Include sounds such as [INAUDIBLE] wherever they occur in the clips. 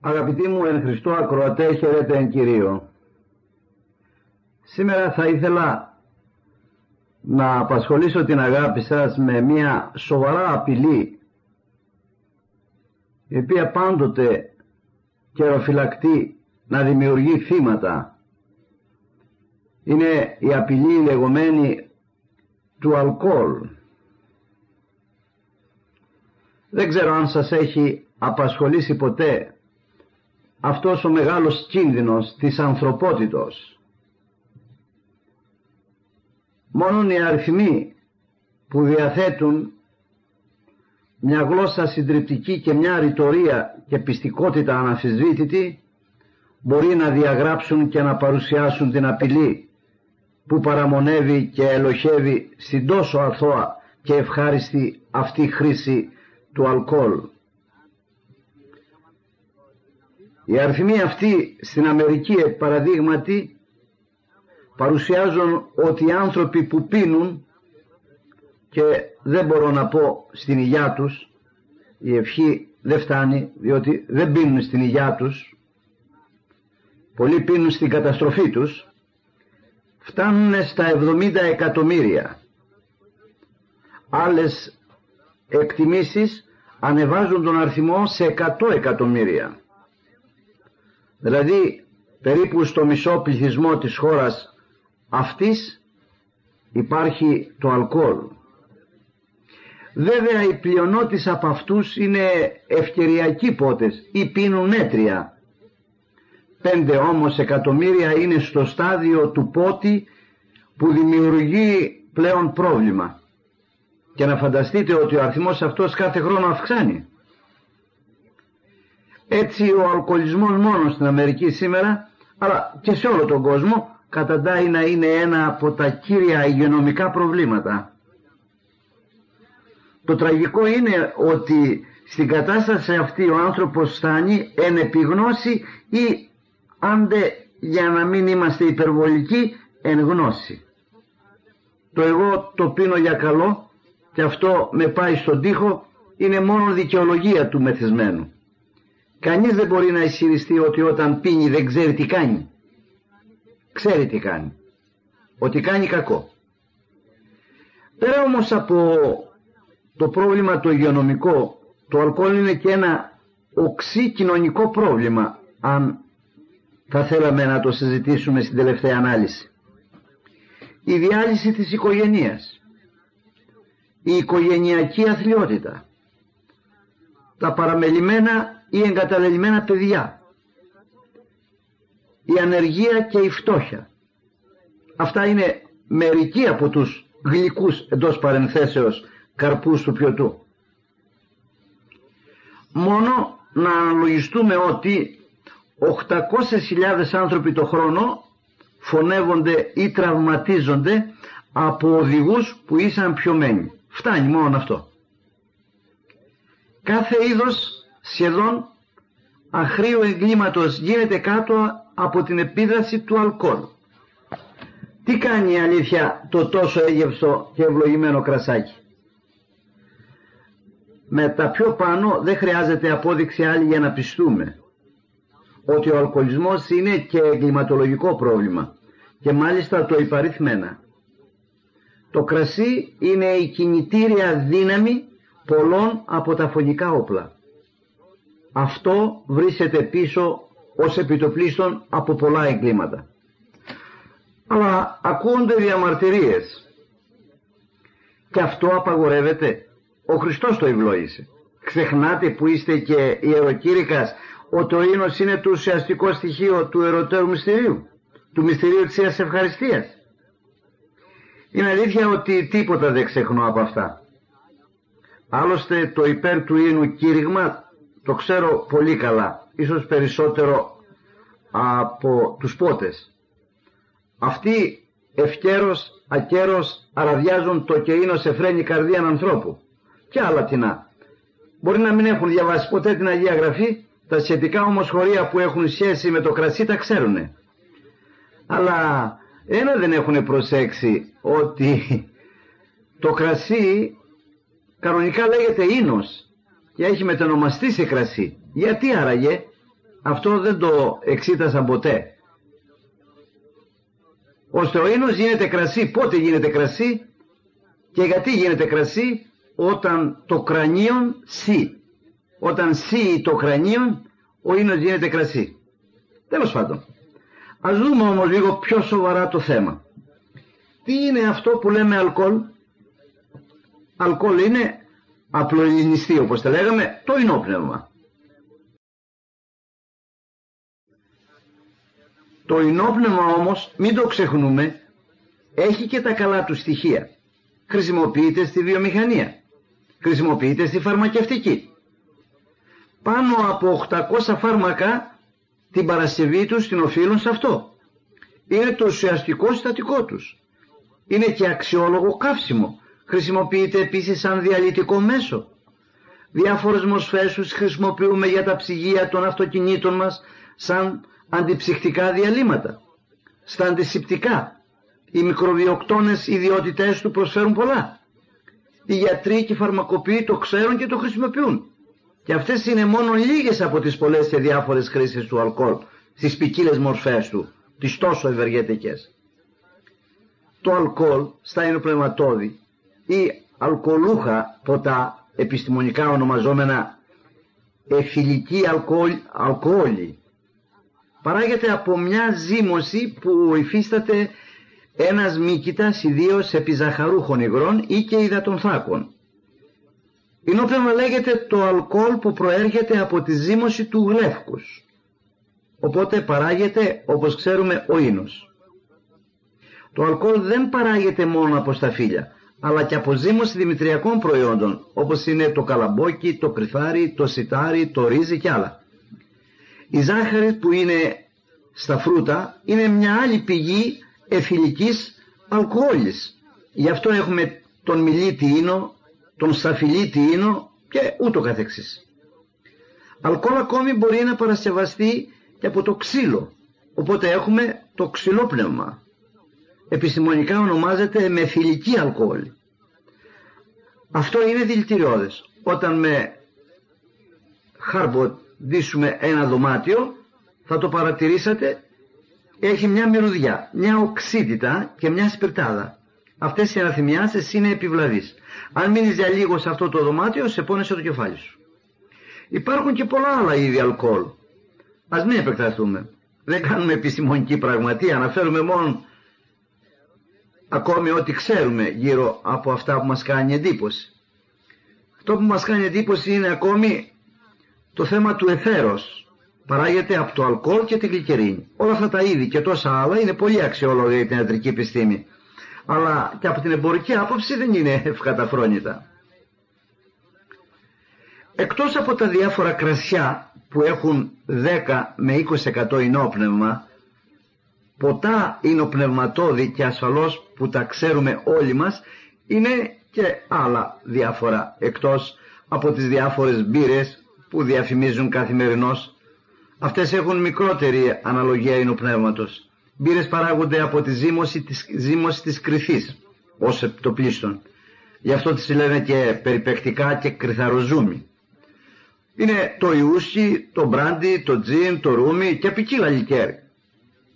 Αγαπητοί μου εν Χριστώ ακροατές, χαίρετε εν Κυρίω. Σήμερα θα ήθελα να απασχολήσω την αγάπη σας με μια σοβαρά απειλή η οποία πάντοτε καιροφυλακτεί να δημιουργεί θύματα. Είναι η απειλή λεγόμενη του αλκοόλ. Δεν ξέρω αν σας έχει απασχολήσει ποτέ αυτός ο μεγάλος κίνδυνος της ανθρωπότητος. Μόνον οι αριθμοί που διαθέτουν μια γλώσσα συντριπτική και μια ρητορία και πιστικότητα αναφυσβήτητη μπορεί να διαγράψουν και να παρουσιάσουν την απειλή που παραμονεύει και ελοχεύει στην τόσο αθώα και ευχάριστη αυτή χρήση του αλκοόλ. Οι αριθμοί αυτοί στην Αμερική παραδείγματι παρουσιάζουν ότι οι άνθρωποι που πίνουν και δεν μπορώ να πω στην υγειά τους η ευχή δεν φτάνει διότι δεν πίνουν στην υγειά τους. Πολλοί πίνουν στην καταστροφή τους. Φτάνουν στα 70 εκατομμύρια. Άλλες εκτιμήσεις ανεβάζουν τον αριθμό σε 100 εκατομμύρια Δηλαδή περίπου στο μισό πληθυσμό της χώρας αυτής υπάρχει το αλκοόλ. Βέβαια η πλειονότητα από αυτούς είναι ευκαιριακοί πότες ή πίνουν έτρια. Πέντε όμως εκατομμύρια είναι στο στάδιο του πότη που δημιουργεί πλέον πρόβλημα. Και να φανταστείτε ότι ο αριθμός αυτός κάθε χρόνο αυξάνει. Έτσι ο αλκοολισμός μόνος στην Αμερική σήμερα αλλά και σε όλο τον κόσμο καταντάει να είναι ένα από τα κύρια υγειονομικά προβλήματα. Το τραγικό είναι ότι στην κατάσταση αυτή ο άνθρωπος φτάνει εν επιγνώση ή άντε για να μην είμαστε υπερβολικοί εν γνώση. Το εγώ το πίνω για καλό και αυτό με πάει στον τοίχο είναι μόνο δικαιολογία του μεθυσμένου. Κανείς δεν μπορεί να ισχυριστεί ότι όταν πίνει δεν ξέρει τι κάνει. Ξέρει τι κάνει. Ότι κάνει κακό. Πέρα όμως από το πρόβλημα το υγειονομικό, το αλκοόλ είναι και ένα οξύ κοινωνικό πρόβλημα, αν θα θέλαμε να το συζητήσουμε στην τελευταία ανάλυση. Η διάλυση της οικογένειας, η οικογενειακή αθλειότητα, τα παραμελημένα ή εγκαταλελειμμένα παιδιά, η ανεργία και η φτώχεια. Αυτά είναι μερικοί από τους γλυκούς εντός παρενθέσεως καρπούς του πιωτού. Μόνο να αναλογιστούμε ότι 800.000 άνθρωποι το χρόνο φωνεύονται ή τραυματίζονται από οδηγούς που ήσαν πιωμένοι. Φτάνει μόνο αυτό. Κάθε είδος σχεδόν αχρίου εγκλήματος γίνεται κάτω από την επίδραση του αλκοόλ. Τι κάνει η αλήθεια το τόσο έγευστο και ευλογημένο κρασάκι; Με τα πιο πάνω δεν χρειάζεται απόδειξη άλλη για να πιστούμε ότι ο αλκοολισμός είναι και εγκληματολογικό πρόβλημα και μάλιστα το υπαριθμένα. Το κρασί είναι η κινητήρια δύναμη πολλών από τα φωνικά όπλα αυτό βρίσκεται πίσω ως επιτοπλίστων από πολλά εγκλήματα. Αλλά ακούονται διαμαρτυρίες και αυτό απαγορεύεται. Ο Χριστός το ευλόγησε. Ξεχνάτε που είστε και ιεροκήρυκας ότι ο ίνος είναι το ουσιαστικό στοιχείο του ερωτέρου μυστηρίου, του μυστηρίου της Ιας Ευχαριστίας. Είναι αλήθεια ότι τίποτα δεν ξεχνώ από αυτά. Άλλωστε το υπέρ του ίνου κήρυγμα το ξέρω πολύ καλά, ίσως περισσότερο από τους πότες. Αυτοί ευκαίρος, ακέρος αραδιάζουν το κεΐνο σε φρένη καρδία ανθρώπου. Και άλλα τεινά. Μπορεί να μην έχουν διαβάσει ποτέ την Αγία Γραφή, τα σχετικά όμως χωρία που έχουν σχέση με το κρασί τα ξέρουνε. Αλλά ένα δεν έχουν προσέξει ότι το κρασί κανονικά λέγεται ίνος και έχει μετανομαστεί σε κρασί. Γιατί άραγε; Αυτό δεν το εξήτασα ποτέ. Ώστε ο ίνος γίνεται κρασί. Πότε γίνεται κρασί; Και γιατί γίνεται κρασί; Όταν το κρανίον σύ. Όταν σύ το κρανίον ο ίνος γίνεται κρασί. Τέλος πάντων. Ας δούμε όμως λίγο πιο σοβαρά το θέμα. Τι είναι αυτό που λέμε αλκοόλ; Αλκοόλ είναι απλοελληνιστή όπως τα λέγαμε το ενόπνευμα. Το ενόπνευμα όμως μην το ξεχνούμε έχει και τα καλά του στοιχεία. Χρησιμοποιείται στη βιομηχανία. Χρησιμοποιείται στη φαρμακευτική. Πάνω από 800 φάρμακα την Παρασκευή τους την οφείλουν σε αυτό. Είναι το ουσιαστικό συστατικό τους. Είναι και αξιόλογο καύσιμο. Χρησιμοποιείται επίσης σαν διαλυτικό μέσο. Διάφορες μοσφές τους χρησιμοποιούμε για τα ψυγεία των αυτοκινήτων μας σαν αντιψυχτικά διαλύματα. Στα αντισηπτικά. Οι μικροβιοκτόνες ιδιότητές του προσφέρουν πολλά. Οι γιατροί και οι φαρμακοποιοί το ξέρουν και το χρησιμοποιούν. Και αυτές είναι μόνο λίγες από τις πολλές και διάφορες χρήσεις του αλκοόλ στις ποικίλες μορφές του, τις τόσο ευεργετικές. Το αλκοόλ στα ενοπνευματόδη ή αλκοολούχα ποτά επιστημονικά ονομαζόμενα εφηλική αλκοόλη παράγεται από μια ζύμωση που υφίσταται ένας μύκητας ιδίως επιζαχαρούχων υγρών ή και υδατονθάκων Ινόπνευμα λέγεται το αλκοόλ που προέρχεται από τη ζύμωση του γλεύκους. Οπότε παράγεται όπως ξέρουμε ο ίνος. Το αλκοόλ δεν παράγεται μόνο από σταφύλια, αλλά και από ζύμωση δημητριακών προϊόντων, όπως είναι το καλαμπόκι, το κρυθάρι, το σιτάρι, το ρύζι και άλλα. Η ζάχαρη που είναι στα φρούτα είναι μια άλλη πηγή εφηλικής αλκοόλης. Γι' αυτό έχουμε τον μιλίτη ίνο, τον σαφιλίτη ίνο και ούτω καθεξής. Αλκοόλ ακόμη μπορεί να παρασκευαστεί και από το ξύλο. Οπότε έχουμε το ξυλόπνευμα. Επιστημονικά ονομάζεται μεθυλική αλκοόλ. Αυτό είναι δηλητηριώδες. Όταν με χαρμποδίσουμε ένα δωμάτιο θα το παρατηρήσατε έχει μια μυρωδιά, μια οξύτητα και μια σπιρτάδα. Αυτές οι αναθυμιάσεις είναι επιβλαβείς. Αν μείνεις για λίγο σε αυτό το δωμάτιο, σε πόνεσε το κεφάλι σου. Υπάρχουν και πολλά άλλα είδη αλκοόλ. Ας μην επεκταθούμε. Δεν κάνουμε επιστημονική πραγματεία, αναφέρουμε μόνο ακόμη ό,τι ξέρουμε γύρω από αυτά που μας κάνει εντύπωση. Αυτό που μας κάνει εντύπωση είναι ακόμη το θέμα του εθέρος. Παράγεται από το αλκοόλ και την γλυκερίνη. Όλα αυτά τα είδη και τόσα άλλα είναι πολύ αξιόλογα για την ιατρική επιστήμη αλλά και από την εμπορική άποψη δεν είναι [LAUGHS] ευκαταφρόνητα. Εκτός από τα διάφορα κρασιά που έχουν 10 με 20% ενόπνευμα, ποτά υνοπνευματόδη και ασφαλώς που τα ξέρουμε όλοι μας, είναι και άλλα διάφορα εκτός από τις διάφορες μπύρες που διαφημίζουν καθημερινώς. Αυτές έχουν μικρότερη αναλογία υνοπνεύματος. Μπύρες παράγονται από τη ζύμωση της, ζύμωση της κρυθής ως το πλήστον. Γι' αυτό τις λένε και περιπεκτικά και κρυθαροζούμι. Είναι το ιούσι, το μπράντι, το τζιν, το ρούμι και ποικίλα λικέρ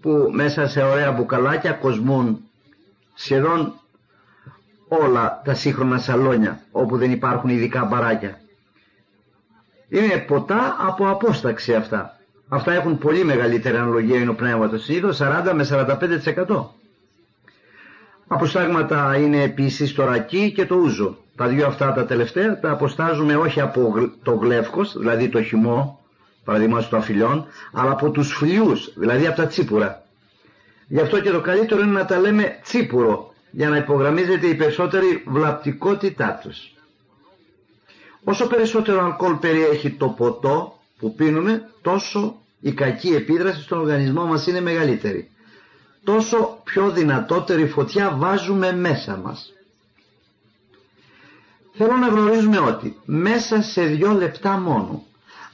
που μέσα σε ωραία μπουκαλάκια κοσμούν σχεδόν όλα τα σύγχρονα σαλόνια όπου δεν υπάρχουν ειδικά μπαράκια. Είναι ποτά από απόσταξη αυτά. Αυτά έχουν πολύ μεγαλύτερη αναλογία ενοπνεύματος, συνήθως 40 με 45%. Αποστάγματα είναι επίσης το ρακί και το ούζο. Τα δύο αυτά τα τελευταία τα αποστάζουμε όχι από το γλεύκος, δηλαδή το χυμό, παραδείγματος των αφιλιών, αλλά από τους φλοιούς, δηλαδή από τα τσίπουρα. Γι' αυτό και το καλύτερο είναι να τα λέμε τσίπουρο, για να υπογραμμίζεται η περισσότερη βλαπτικότητά τους. Όσο περισσότερο αλκοόλ περιέχει το ποτό που πίνουμε, τόσο η κακή επίδραση στον οργανισμό μας είναι μεγαλύτερη. Τόσο πιο δυνατότερη φωτιά βάζουμε μέσα μας. Θέλω να γνωρίζουμε ότι μέσα σε δύο λεπτά μόνο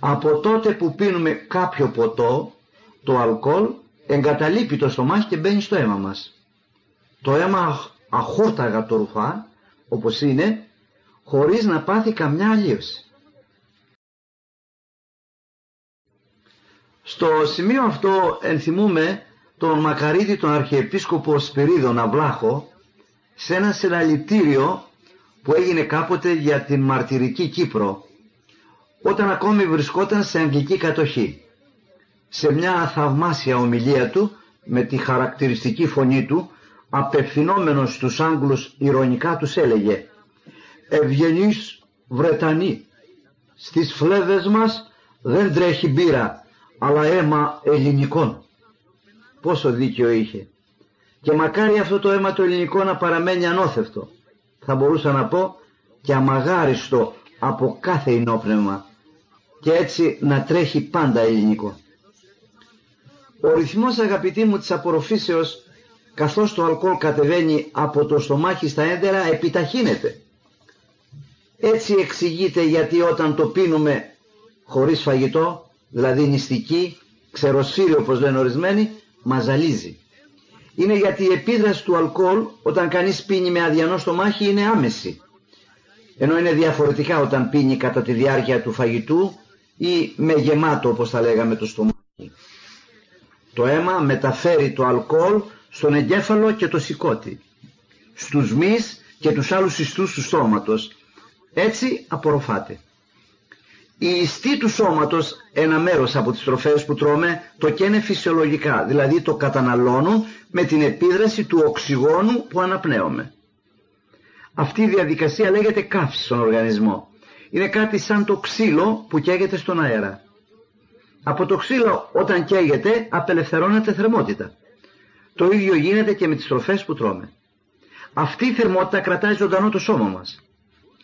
από τότε που πίνουμε κάποιο ποτό το αλκοόλ εγκαταλείπει το στομάχι και μπαίνει στο αίμα μας. Το αίμα αχόρταγα το ρουφά όπως είναι χωρίς να πάθει καμιά αλλίωση. Στο σημείο αυτό ενθυμούμε τον Μακαρίτη τον Αρχιεπίσκοπο Σπυρίδων Αυλάχο σε ένα συλλαλητήριο που έγινε κάποτε για την μαρτυρική Κύπρο όταν ακόμη βρισκόταν σε αγγλική κατοχή. Σε μια θαυμάσια ομιλία του με τη χαρακτηριστική φωνή του απευθυνόμενος στους Άγγλους ηρωνικά τους έλεγε «Ευγενείς Βρετανοί, στις φλέβες μας δεν τρέχει μπύρα, αλλά αίμα ελληνικών». Πόσο δίκιο είχε. Και μακάρι αυτό το αίμα το ελληνικό να παραμένει ανώθευτο. Θα μπορούσα να πω και αμαγάριστο από κάθε ενόπνευμα και έτσι να τρέχει πάντα ελληνικό. Ο ρυθμός αγαπητοί μου της απορροφήσεως καθώς το αλκοόλ κατεβαίνει από το στομάχι στα έντερα επιταχύνεται. Έτσι εξηγείται γιατί όταν το πίνουμε χωρίς φαγητό, δηλαδή νηστική, ξεροσφύρι όπως λένε ορισμένοι, μας ζαλίζει. Είναι γιατί η επίδραση του αλκοόλ όταν κανείς πίνει με αδιανό στομάχι είναι άμεση. Ενώ είναι διαφορετικά όταν πίνει κατά τη διάρκεια του φαγητού ή με γεμάτο όπως θα λέγαμε το στομάχι. Το αίμα μεταφέρει το αλκοόλ στον εγκέφαλο και το σηκώτη, στους μυς και τους άλλους ιστούς του σώματος. Έτσι απορροφάται. Η ιστή του σώματος, ένα μέρος από τις τροφές που τρώμε, το καίνε φυσιολογικά, δηλαδή το καταναλώνουν με την επίδραση του οξυγόνου που αναπνέουμε. Αυτή η διαδικασία λέγεται καύση στον οργανισμό. Είναι κάτι σαν το ξύλο που καίγεται στον αέρα. Από το ξύλο όταν καίγεται απελευθερώνεται θερμότητα. Το ίδιο γίνεται και με τις τροφές που τρώμε. Αυτή η θερμότητα κρατάει ζωντανό το σώμα μας.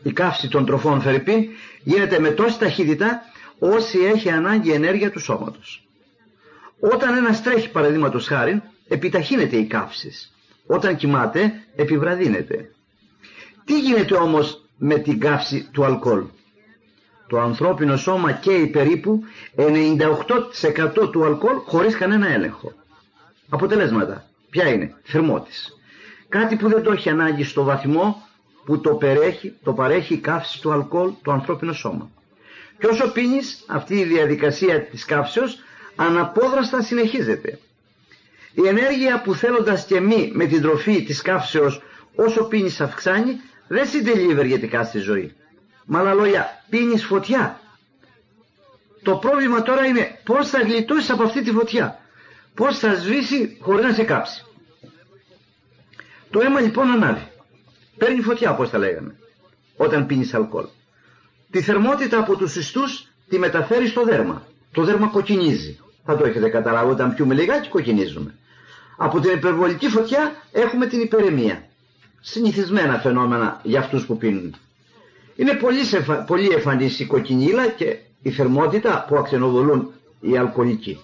Η καύση των τροφών Φερρυπίν γίνεται με τόση ταχύτητα όσοι έχει ανάγκη ενέργεια του σώματος. Όταν ένας τρέχει παραδείγματος χάρη επιταχύνεται η καύση. Όταν κοιμάται επιβραδύνεται. Τι γίνεται όμως με την καύση του αλκοόλ. Το ανθρώπινο σώμα καίει περίπου 98% του αλκοόλ χωρίς κανένα έλεγχο. Αποτελέσματα. Ποια είναι; Θερμότης. Κάτι που δεν το έχει ανάγκη στο βαθμό που το, περέχει, το παρέχει η καύση του αλκοόλ το ανθρώπινο σώμα. Και όσο πίνεις αυτή η διαδικασία της καύσεως αναπόδραστα συνεχίζεται. Η ενέργεια που θέλοντας και μη με την τροφή της καύσεως όσο πίνεις αυξάνει δεν συντελεί ευεργετικά στη ζωή. Με άλλα λόγια πίνεις φωτιά. Το πρόβλημα τώρα είναι πώς θα γλιτώσεις από αυτή τη φωτιά πώς θα σβήσει χωρίς να σε κάψει. Το αίμα λοιπόν ανάβει. Παίρνει φωτιά όπως τα λέγαμε όταν πίνεις αλκοόλ. Τη θερμότητα από τους ιστούς τη μεταφέρεις στο δέρμα. Το δέρμα κοκκινίζει. Θα το έχετε καταλάβει όταν πιούμε λιγάκι κοκκινίζουμε. Από την υπερβολική φωτιά έχουμε την υπερεμία. Συνηθισμένα φαινόμενα για αυτούς που πίνουν. Είναι πολύ, πολύ εμφανής η κοκκινίλα και η θερμότητα που αξενοβολούν οι αλκοολικοί.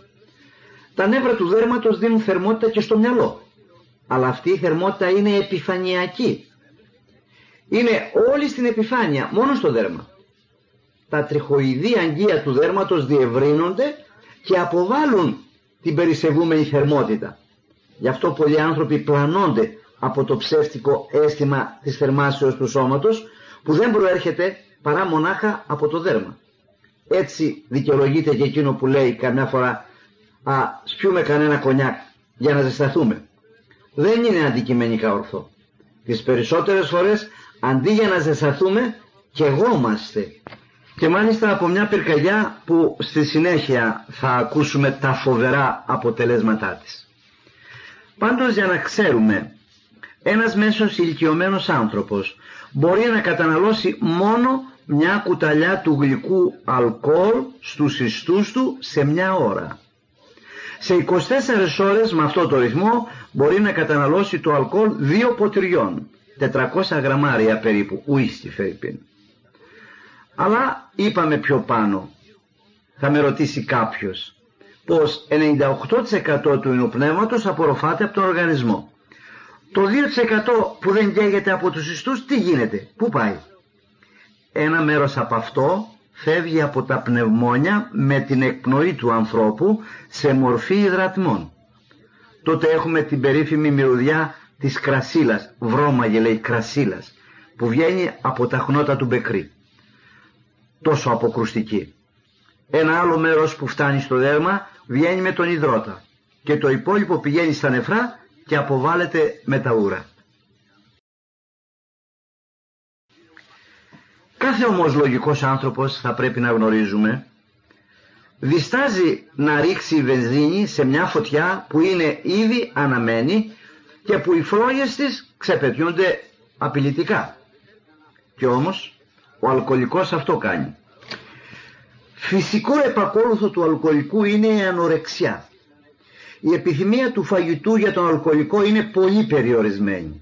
Τα νεύρα του δέρματος δίνουν θερμότητα και στο μυαλό. Αλλά αυτή η θερμότητα είναι επιφανειακή. Είναι όλη στην επιφάνεια, μόνο στο δέρμα. Τα τριχοειδή αγγεία του δέρματος διευρύνονται και αποβάλλουν την περισεβούμενη θερμότητα. Γι' αυτό πολλοί άνθρωποι πλανώνται από το ψεύτικο αίσθημα της θερμάσεως του σώματος που δεν προέρχεται παρά μονάχα από το δέρμα. Έτσι δικαιολογείται και εκείνο που λέει καμιά φορά α σπιούμε κανένα κονιάκ για να ζεσταθούμε. Δεν είναι αντικειμενικά ορθό. Τις περισσότερες φορές αντί για να ζεσταθούμε και είμαστε. Και μάλιστα από μια πυρκαγιά που στη συνέχεια θα ακούσουμε τα φοβερά αποτελέσματά της. Πάντως για να ξέρουμε, ένας μέσος ηλικιωμένος άνθρωπος μπορεί να καταναλώσει μόνο μια κουταλιά του γλυκού αλκοόλ στους ιστούς του σε μια ώρα. Σε 24 ώρες με αυτό το ρυθμό μπορεί να καταναλώσει το αλκοόλ δύο ποτηριών, 400 γραμμάρια περίπου, ουίστι φέρπιν. Αλλά είπαμε πιο πάνω, θα με ρωτήσει κάποιος, πως 98% του υνοπνεύματος απορροφάται από τον οργανισμό. Το 2% που δεν καίγεται από τους ιστούς, τι γίνεται, πού πάει; Ένα μέρος από αυτό φεύγει από τα πνευμόνια με την εκπνοή του ανθρώπου σε μορφή υδρατμών. Τότε έχουμε την περίφημη μυρωδιά της κρασίλας, βρώμαγε λέει κρασίλας, που βγαίνει από τα χνότα του μπεκρή. Τόσο αποκρουστική. ένα άλλο μέρος που φτάνει στο δέρμα βγαίνει με τον υδρότα και το υπόλοιπο πηγαίνει στα νεφρά και αποβάλλεται με τα ούρα. Κάθε όμως λογικός άνθρωπος θα πρέπει να γνωρίζουμε διστάζει να ρίξει βενζίνη σε μια φωτιά που είναι ήδη αναμένη και που οι φλόγες της ξεπετιούνται απειλητικά. Και όμως ο αλκοολικός αυτό κάνει. Φυσικό επακόλουθο του αλκοολικού είναι η ανορεξιά. Η επιθυμία του φαγητού για τον αλκοολικό είναι πολύ περιορισμένη.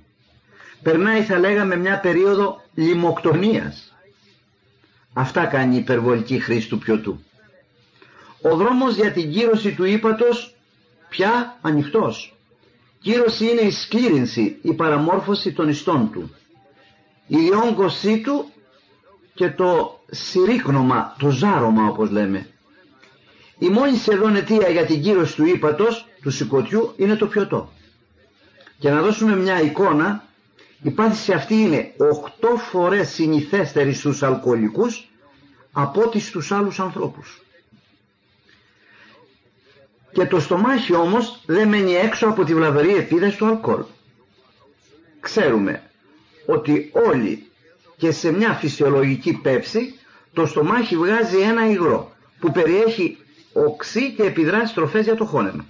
Περνάει θα λέγαμε μια περίοδο λιμοκτονίας. Αυτά κάνει η υπερβολική χρήση του πιωτού. Ο δρόμος για την κύρωση του ύπατος πια ανοιχτός. Κύρωση είναι η σκλήρινση, η παραμόρφωση των ιστών του. Η διόγκωσή του και το συρρήκνομα, το ζάρωμα όπως λέμε. Η μόνη σχεδόν αιτία για την κύρωση του ύπατος, του σηκωτιού, είναι το πιωτό. Και να δώσουμε μια εικόνα, η πάθηση αυτή είναι 8 φορές συνηθέστερη στους αλκοολικούς από ό,τι στους άλλους ανθρώπους. Και το στομάχι όμως δεν μένει έξω από τη βλαβερή επίδεση του αλκοόλ. Ξέρουμε ότι όλοι και σε μια φυσιολογική πέψη το στομάχι βγάζει ένα υγρό που περιέχει οξύ και επιδράσει τροφές για το χώνεμα.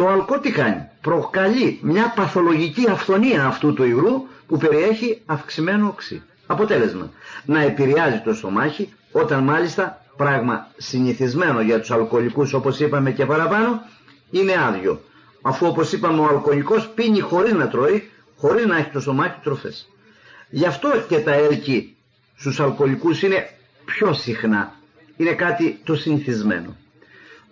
Το αλκοόλ τι κάνει, προκαλεί μια παθολογική αυθονία αυτού του υγρού που περιέχει αυξημένο οξύ. Αποτέλεσμα, να επηρεάζει το στομάχι όταν μάλιστα πράγμα συνηθισμένο για τους αλκοολικούς όπως είπαμε και παραπάνω είναι άδειο. Αφού όπως είπαμε ο αλκοολικός πίνει χωρίς να τρώει, χωρίς να έχει το στομάχι τροφές. Γι' αυτό και τα έλκη στους αλκοολικούς είναι πιο συχνά. Είναι κάτι το συνηθισμένο.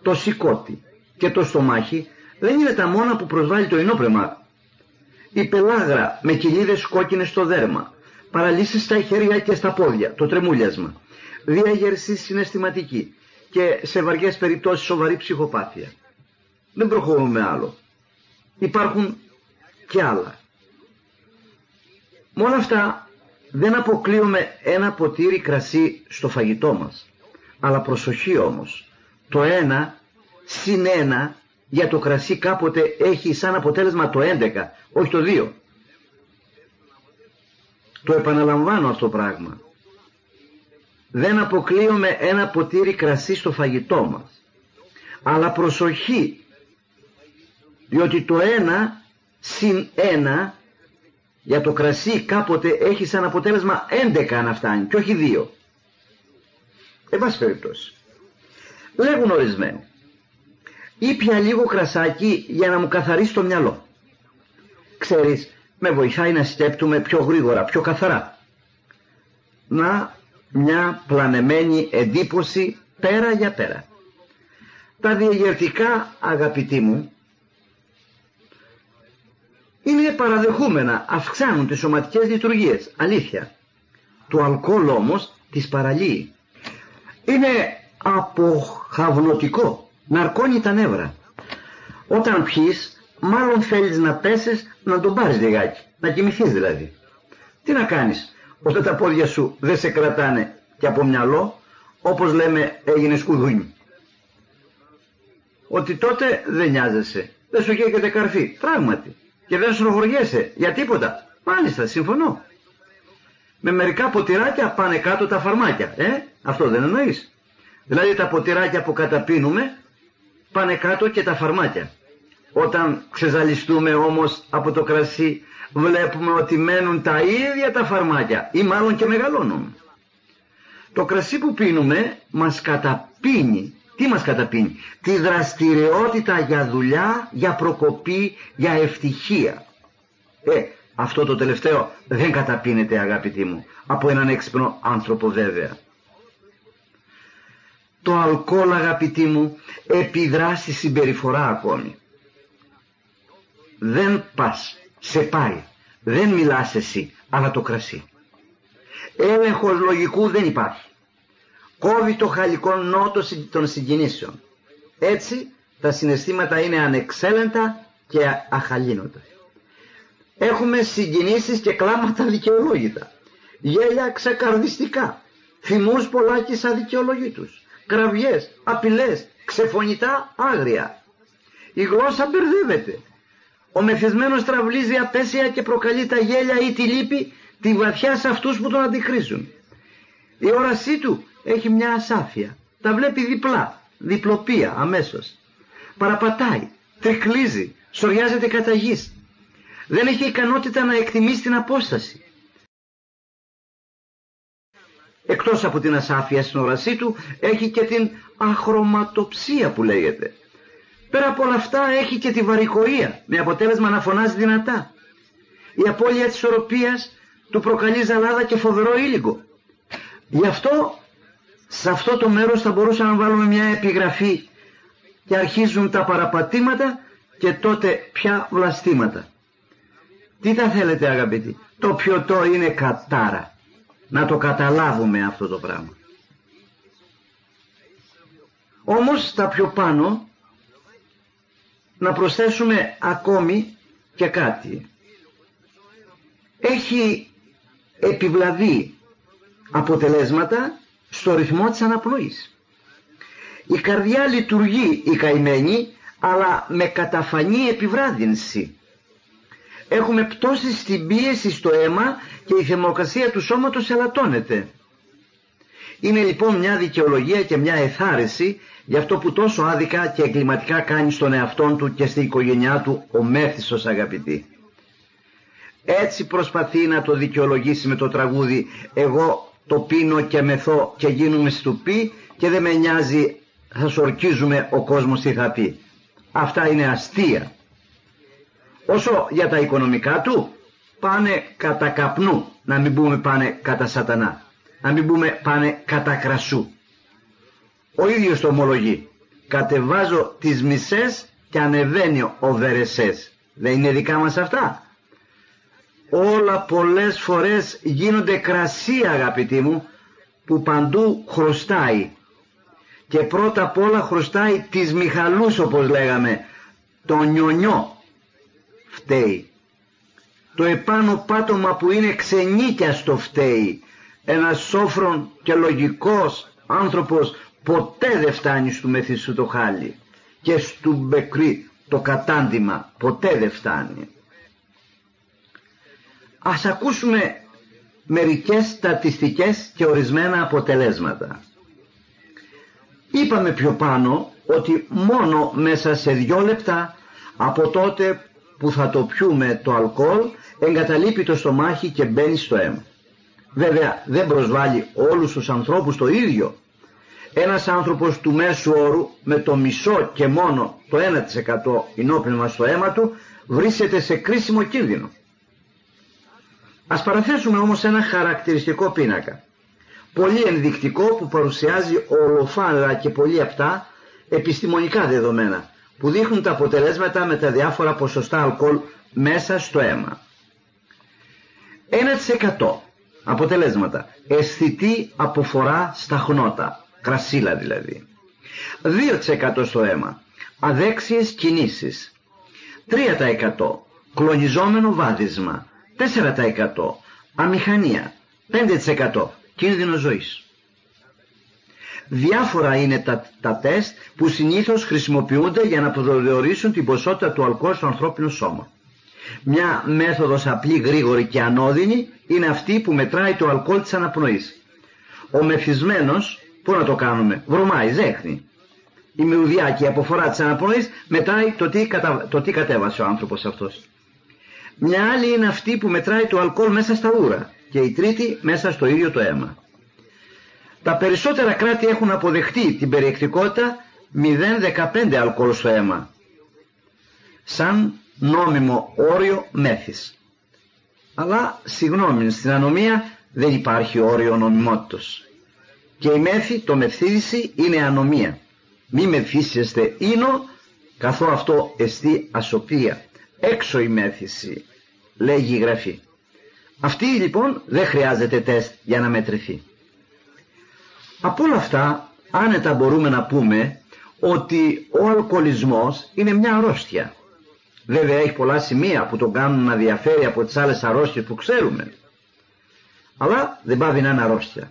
Το σηκώτη και το στομάχι δεν είναι τα μόνα που προσβάλλει το ενόπρεμα. Η πελάγρα με κοιλίδες κόκκινες στο δέρμα, παραλύσεις στα χέρια και στα πόδια, το τρεμούλιασμα, διαγερσή συναισθηματική και σε βαριές περιπτώσεις σοβαρή ψυχοπάθεια. Δεν προχωρούμε άλλο. Υπάρχουν και άλλα. Με όλα αυτά δεν αποκλείουμε ένα ποτήρι κρασί στο φαγητό μας. Αλλά προσοχή όμως. Το ένα συν ένα για το κρασί κάποτε έχει σαν αποτέλεσμα το 11, όχι το 2. Το επαναλαμβάνω αυτό το πράγμα. Δεν αποκλείουμε ένα ποτήρι κρασί στο φαγητό μας. Αλλά προσοχή, διότι το ένα συν ένα για το κρασί κάποτε έχει σαν αποτέλεσμα 11 να φτάνει και όχι 2. Εν πάση περιπτώσει. Λέγουν ορισμένοι. Ήπια λίγο κρασάκι για να μου καθαρίσει το μυαλό. Ξέρεις, με βοηθάει να στέπτουμε πιο γρήγορα, πιο καθαρά. Να μια πλανεμένη εντύπωση πέρα για πέρα. Τα διαγερτικά αγαπητοί μου είναι παραδεχούμενα, αυξάνουν τις σωματικές λειτουργίες, αλήθεια. Το αλκοόλ όμως τις παραλύει. Είναι αποχαυνωτικό, ναρκώνει τα νεύρα. Όταν πιείς, μάλλον θέλεις να πέσεις να τον πάρεις λιγάκι, να κοιμηθείς δηλαδή. Τι να κάνεις, όταν τα πόδια σου δεν σε κρατάνε και από μυαλό, όπως λέμε έγινε σκουδούνι. Ότι τότε δεν νοιάζεσαι, δεν σου καίγεται καρφί, πράγματι και δεν στροχωριέσαι για τίποτα. Μάλιστα, συμφωνώ. Με μερικά ποτηράκια πάνε κάτω τα φαρμάκια. Ε, αυτό δεν εννοείς. Δηλαδή τα ποτηράκια που καταπίνουμε πάνε κάτω και τα φαρμάκια. Όταν ξεζαλιστούμε όμως από το κρασί βλέπουμε ότι μένουν τα ίδια τα φαρμάκια ή μάλλον και μεγαλώνουν. Το κρασί που πίνουμε μας καταπίνει τι μας καταπίνει; Τη δραστηριότητα για δουλειά, για προκοπή, για ευτυχία. Ε, αυτό το τελευταίο δεν καταπίνεται αγαπητοί μου. Από έναν έξυπνο άνθρωπο βέβαια. Το αλκοόλ αγαπητοί μου επιδρά στη συμπεριφορά ακόμη. Δεν πας, σε πάει. Δεν μιλάς εσύ, αλλά το κρασί. Έλεγχος λογικού δεν υπάρχει κόβει το χαλικό νότο των συγκινήσεων. Έτσι τα συναισθήματα είναι ανεξέλεγκτα και αχαλήνωτα. Έχουμε συγκινήσεις και κλάματα δικαιολόγητα, γέλια ξεκαρδιστικά, θυμούς πολλάκις αδικαιολογήτους, κραυγές, απειλές, ξεφωνητά άγρια. Η γλώσσα μπερδεύεται. Ο μεθυσμένος τραυλίζει απέσια και προκαλεί τα γέλια ή τη λύπη τη βαθιά σε αυτούς που τον αντικρίζουν. Η όρασή του έχει μια ασάφεια. Τα βλέπει διπλά, διπλοπία αμέσως. Παραπατάει, τρικλίζει, σοριάζεται κατά γης. Δεν έχει ικανότητα να εκτιμήσει την απόσταση. Εκτός από την ασάφεια στην όρασή του έχει και την αχρωματοψία που λέγεται. Πέρα από όλα αυτά έχει και τη βαρικοία με αποτέλεσμα να φωνάζει δυνατά. Η απώλεια της οροπίας του προκαλεί ζαλάδα και φοβερό ήλικο. Γι' αυτό σε αυτό το μέρος θα μπορούσαμε να βάλουμε μια επιγραφή και αρχίζουν τα παραπατήματα και τότε πια βλαστήματα. Τι θα θέλετε αγαπητοί, το πιωτό είναι κατάρα. Να το καταλάβουμε αυτό το πράγμα. Όμως στα πιο πάνω να προσθέσουμε ακόμη και κάτι. Έχει επιβλαβεί αποτελέσματα στο ρυθμό της αναπνοής. Η καρδιά λειτουργεί η καημένη αλλά με καταφανή επιβράδυνση. Έχουμε πτώση στην πίεση στο αίμα και η θερμοκρασία του σώματος ελαττώνεται. Είναι λοιπόν μια δικαιολογία και μια εθάρρυνση για αυτό που τόσο άδικα και εγκληματικά κάνει στον εαυτόν του και στην οικογένειά του ο Μέθησος αγαπητή. Έτσι προσπαθεί να το δικαιολογήσει με το τραγούδι «Εγώ το πίνω και μεθώ και γίνουμε στουπί και δεν με νοιάζει θα σορκίζουμε ο κόσμος τι θα πει». Αυτά είναι αστεία. Όσο για τα οικονομικά του πάνε κατά καπνού, να μην πούμε πάνε κατά σατανά, να μην πούμε πάνε κατά κρασού. Ο ίδιος το ομολογεί. Κατεβάζω τις μισές και ανεβαίνει ο Βερεσές. Δεν είναι δικά μας αυτά. Όλα πολλές φορές γίνονται κρασί αγαπητοί μου που παντού χρωστάει. Και πρώτα απ' όλα χρωστάει τις Μιχαλούς όπως λέγαμε. Το νιονιό φταίει. Το επάνω πάτωμα που είναι ξενίκιαστο φταίει. Ένας σόφρον και λογικός άνθρωπος ποτέ δεν φτάνει στο μεθυσού το χάλι και στο μπεκρί το κατάντημα ποτέ δεν φτάνει. Ας ακούσουμε μερικές στατιστικές και ορισμένα αποτελέσματα. Είπαμε πιο πάνω ότι μόνο μέσα σε δυο λεπτά από τότε που θα το πιούμε το αλκοόλ εγκαταλείπει το στομάχι και μπαίνει στο αίμα. Βέβαια δεν προσβάλλει όλους τους ανθρώπους το ίδιο ένας άνθρωπος του μέσου όρου με το μισό και μόνο το 1% ενόπνευμα στο αίμα του βρίσκεται σε κρίσιμο κίνδυνο. Ας παραθέσουμε όμως ένα χαρακτηριστικό πίνακα. Πολύ ενδεικτικό που παρουσιάζει ολοφάνερα και πολύ απτά επιστημονικά δεδομένα που δείχνουν τα αποτελέσματα με τα διάφορα ποσοστά αλκοόλ μέσα στο αίμα. 1% αποτελέσματα. Αισθητή αποφορά στα χνότα κρασίλα δηλαδή. 2% στο αίμα, αδέξιες κινήσεις. 3% κλονιζόμενο βάδισμα. 4% αμηχανία. 5% κίνδυνο ζωής. Διάφορα είναι τα, τα τεστ που συνήθως χρησιμοποιούνται για να αποδοριορίσουν την ποσότητα του αλκοόλ στο ανθρώπινο σώμα. Μια μέθοδος απλή, γρήγορη και ανώδυνη είναι αυτή που μετράει το αλκοόλ της αναπνοής. Ο μεθυσμένος Πού να το κάνουμε. Βρωμάει, ζέχνει. Η μυρουδιά και η αποφορά της αναπνοής μετράει το τι, κατα... το τι κατέβασε ο άνθρωπος αυτός. Μια άλλη είναι αυτή που μετράει το αλκοόλ μέσα στα ούρα και η τρίτη μέσα στο ίδιο το αίμα. Τα περισσότερα κράτη έχουν αποδεχτεί την περιεκτικότητα 0,15 αλκοόλ στο αίμα σαν νόμιμο όριο μέθης. Αλλά, συγγνώμη, στην ανομία δεν υπάρχει όριο νομιμότητος. Και η μέθη, το μεθύδηση είναι ανομία. Μη μεθύσεστε ίνο, καθώ αυτό εστί ασοπία. Έξω η μέθηση, λέγει η γραφή. Αυτή λοιπόν δεν χρειάζεται τεστ για να μετρηθεί. Από όλα αυτά, άνετα μπορούμε να πούμε ότι ο αλκοολισμός είναι μια αρρώστια. Βέβαια έχει πολλά σημεία που τον κάνουν να διαφέρει από τις άλλες αρρώστιες που ξέρουμε. Αλλά δεν πάβει να είναι αρρώστια.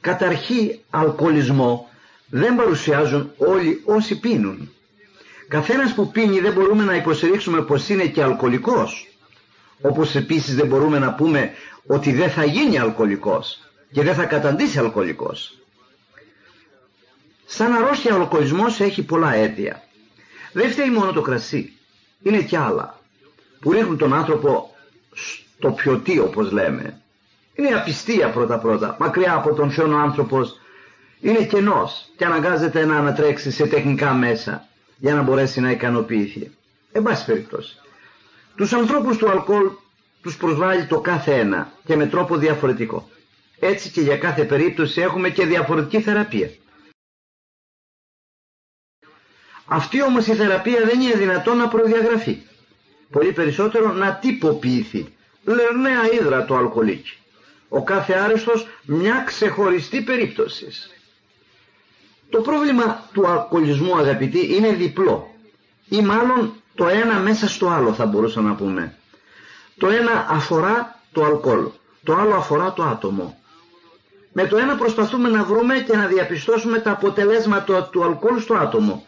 Καταρχή αλκοολισμό δεν παρουσιάζουν όλοι όσοι πίνουν. Καθένας που πίνει δεν μπορούμε να υποστηρίξουμε πως είναι και αλκοολικός. Όπως επίσης δεν μπορούμε να πούμε ότι δεν θα γίνει αλκοολικός και δεν θα καταντήσει αλκοολικός. Σαν αρρώστια ο αλκοολισμός έχει πολλά αίτια. Δεν φταίει μόνο το κρασί. Είναι κι άλλα που ρίχνουν τον άνθρωπο στο πιωτή όπως λέμε. Είναι απιστία πρώτα πρώτα. Μακριά από τον Θεό ο άνθρωπος είναι κενός και αναγκάζεται να ανατρέξει σε τεχνικά μέσα για να μπορέσει να ικανοποιηθεί. Εν πάση περιπτώσει. Τους ανθρώπους του αλκοόλ τους προσβάλλει το κάθε ένα και με τρόπο διαφορετικό. Έτσι και για κάθε περίπτωση έχουμε και διαφορετική θεραπεία. Αυτή όμως η θεραπεία δεν είναι δυνατόν να προδιαγραφεί. Πολύ περισσότερο να τυποποιηθεί. Λερναία ύδρα το αλκοολίκι. Ο κάθε άρρωστος μια ξεχωριστή περίπτωση. Το πρόβλημα του αλκοολισμού αγαπητοί είναι διπλό ή μάλλον το ένα μέσα στο άλλο θα μπορούσα να πούμε. Το ένα αφορά το αλκοόλ, το άλλο αφορά το άτομο. Με το ένα προσπαθούμε να βρούμε και να διαπιστώσουμε τα αποτελέσματα του αλκοόλ στο άτομο.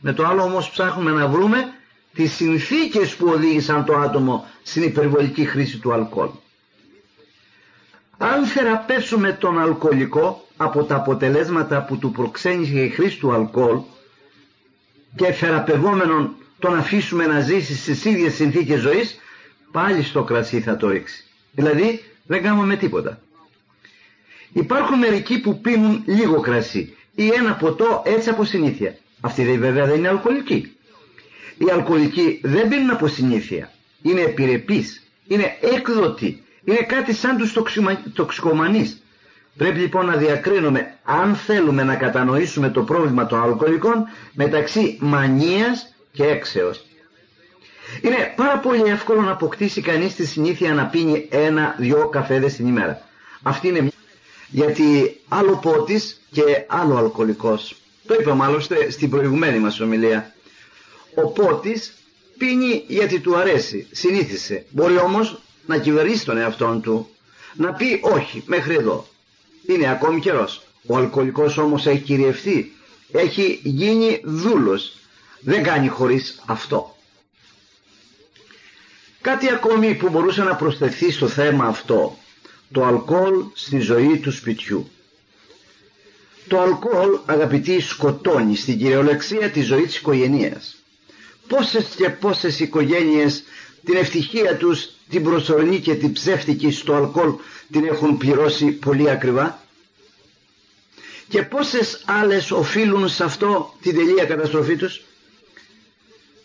Με το άλλο όμως ψάχνουμε να βρούμε τις συνθήκες που οδήγησαν το άτομο στην υπερβολική χρήση του αλκοόλ. Αν θεραπεύσουμε τον αλκοολικό από τα αποτελέσματα που του προξένησε η χρήση του αλκοόλ και θεραπευόμενον τον αφήσουμε να ζήσει στις ίδιες συνθήκες ζωής, πάλι στο κρασί θα το ρίξει. Δηλαδή δεν κάνουμε τίποτα. Υπάρχουν μερικοί που πίνουν λίγο κρασί ή ένα ποτό έτσι από συνήθεια. Αυτοί βέβαια δεν είναι αλκοολικοί. Οι αλκοολικοί δεν πίνουν από συνήθεια. Είναι επιρρεπείς, είναι έκδοτοι, είναι κάτι σαν τους τοξικομανείς. Πρέπει λοιπόν να διακρίνουμε αν θέλουμε να κατανοήσουμε το πρόβλημα των αλκοολικών μεταξύ μανίας και έξεως. Είναι πάρα πολύ εύκολο να αποκτήσει κανείς τη συνήθεια να πίνει ένα-δυο καφέδες την ημέρα. Αυτή είναι γιατί άλλο πότης και άλλο αλκοολικός. Το είπαμε άλλωστε στην προηγουμένη μας ομιλία. Ο πότης πίνει γιατί του αρέσει, συνήθισε. Μπορεί όμως να κυβερνήσει τον εαυτόν του, να πει όχι μέχρι εδώ. Είναι ακόμη καιρός. Ο αλκοολικός όμως έχει κυριευθεί, έχει γίνει δούλος. Δεν κάνει χωρίς αυτό. Κάτι ακόμη που μπορούσε να προσθεθεί στο θέμα αυτό, το αλκοόλ στη ζωή του σπιτιού. Το αλκοόλ αγαπητοί σκοτώνει στην κυριολεξία τη ζωή της οικογένειας. Πόσες και πόσες οικογένειες την ευτυχία τους, την προσωρινή και την ψεύτικη στο αλκοόλ την έχουν πληρώσει πολύ ακριβά; Και πόσες άλλες οφείλουν σε αυτό την τελεία καταστροφή τους;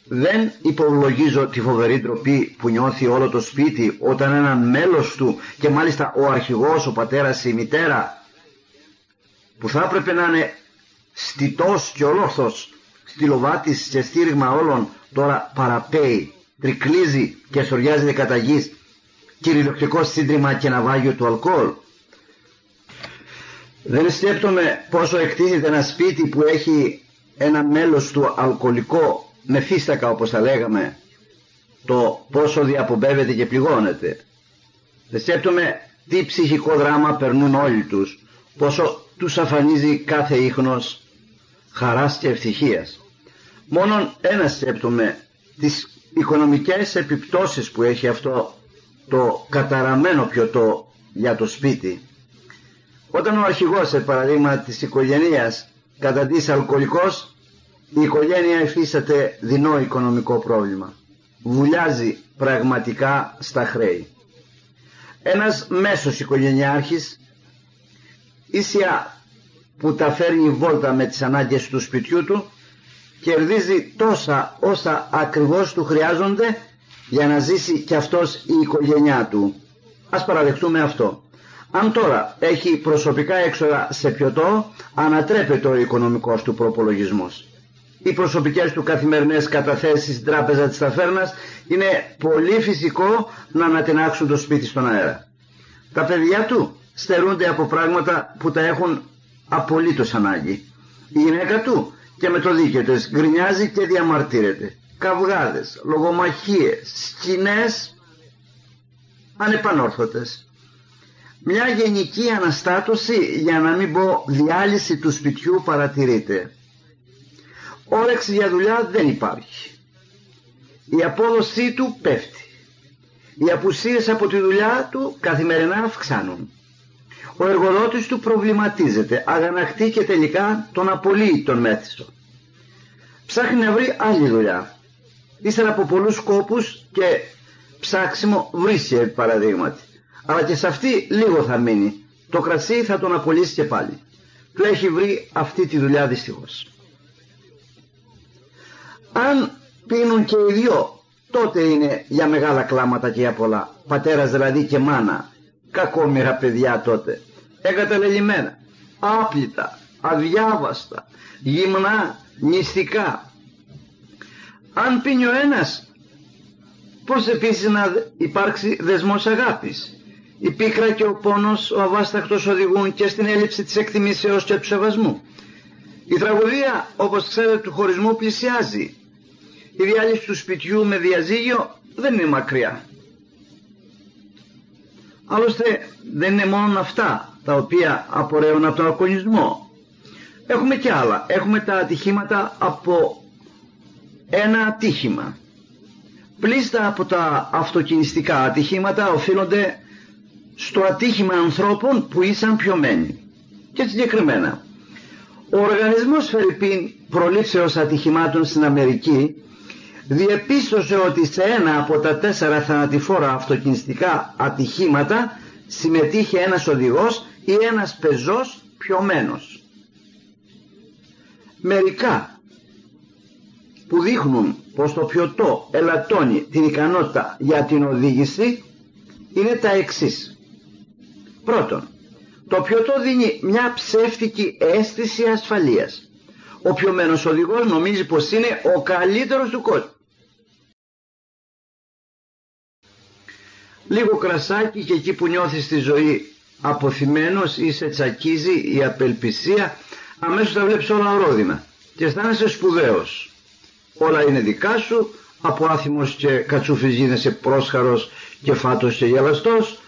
Δεν υπολογίζω τη φοβερή τροπή που νιώθει όλο το σπίτι όταν έναν μέλος του και μάλιστα ο αρχηγός, ο πατέρας, η μητέρα που θα έπρεπε να είναι στιτός και ολόθος στυλοβάτης και στήριγμα όλων τώρα παραπέει, τρικλίζει και σοριάζεται κατά γης κυριολεκτικός σύντριμα και ναυάγιο του αλκοόλ. Δεν σκέπτομαι πόσο εκτίθεται ένα σπίτι που έχει ένα μέλος του αλκοολικό με φύστακα όπως θα λέγαμε το πόσο διαπομπεύεται και πληγώνεται. Δεν σκέπτομαι τι ψυχικό δράμα περνούν όλοι τους, πόσο τους αφανίζει κάθε ίχνος χαράς και ευτυχίας. Μόνον ένας σκέπτομαι τις οικονομικές επιπτώσεις που έχει αυτό το καταραμένο πιωτό για το σπίτι. Όταν ο αρχηγός, σε παραδείγμα της οικογένειας, καταντήσει αλκοολικός, η οικογένεια εφίσταται δεινό οικονομικό πρόβλημα. Βουλιάζει πραγματικά στα χρέη. Ένας μέσος οικογενειάρχης ίσια που τα φέρνει βόλτα με τις ανάγκες του σπιτιού του κερδίζει τόσα όσα ακριβώς του χρειάζονται για να ζήσει και αυτός η οικογένειά του. Ας παραδεχτούμε αυτό. Αν τώρα έχει προσωπικά έξοδα σε πιωτό, ανατρέπεται ο οικονομικός του προπολογισμός. Οι προσωπικές του καθημερινές καταθέσεις στην τράπεζα της ταφέρνας είναι πολύ φυσικό να ανατινάξουν το σπίτι στον αέρα. Τα παιδιά του στερούνται από πράγματα που τα έχουν απολύτως ανάγκη. Η γυναίκα του και με το δίκαιο της γκρινιάζει και διαμαρτύρεται. Καυγάδες, λογομαχίες, σκηνές ανεπανόρθωτες. Μια γενική αναστάτωση για να μην πω διάλυση του σπιτιού παρατηρείται. Όρεξη για δουλειά δεν υπάρχει. Η απόδοσή του πέφτει. Οι απουσίες από τη δουλειά του καθημερινά αυξάνουν. Ο εργοδότης του προβληματίζεται, αγανακτεί και τελικά τον απολύει τον μέθιστο. Ψάχνει να βρει άλλη δουλειά. Ύστερα από πολλούς κόπους και ψάξιμο βρίσκει παραδείγματι. Αλλά και σε αυτή λίγο θα μείνει. Το κρασί θα τον απολύσει και πάλι. Του έχει βρει αυτή τη δουλειά δυστυχώς. Αν πίνουν και οι δυο, τότε είναι για μεγάλα κλάματα και για πολλά. Πατέρας δηλαδή και μάνα. Κακόμοιρα παιδιά τότε. Εγκαταλελειμμένα. Άπλητα. Αδιάβαστα. Γυμνά. Νηστικά. Αν πίνει ο ένας, πώς επίσης να υπάρξει δεσμός αγάπης; Η πίκρα και ο πόνος, ο αβάσταχτος οδηγούν και στην έλλειψη της εκτιμήσεως και του σεβασμού. Η τραγωδία, όπως ξέρετε, του χωρισμού πλησιάζει. Η διάλυση του σπιτιού με διαζύγιο δεν είναι μακριά. Άλλωστε δεν είναι μόνο αυτά τα οποία απορρέουν από τον αλκοολισμό. Έχουμε και άλλα. Έχουμε τα ατυχήματα από ένα ατύχημα. Πλήστα από τα αυτοκινηστικά ατυχήματα οφείλονται στο ατύχημα ανθρώπων που ήσαν πιωμένοι. Και συγκεκριμένα, ο οργανισμός Φερρυπίν προλήψεως ατυχημάτων στην Αμερική διεπίστωσε ότι σε ένα από τα τέσσερα θανατηφόρα αυτοκινηστικά ατυχήματα συμμετείχε ένας οδηγός ή ένας πεζός πιωμένος. Μερικά που δείχνουν πως το πιωτό ελαττώνει την ικανότητα για την οδήγηση είναι τα εξής. Πρώτον, το πιωτό δίνει μια ψεύτικη αίσθηση ασφαλείας. Ο πιωμένος οδηγός νομίζει πως είναι ο καλύτερος του κόσμου. Λίγο κρασάκι και εκεί που νιώθεις τη ζωή αποθυμένος ή σε τσακίζει η απελπισία αμέσως τα βλέπεις όλα ορόδινα και αισθάνεσαι σπουδαίος. Όλα είναι δικά σου, από άθιμος και κατσούφις γίνεσαι πρόσχαρος και φάτος και γελαστός.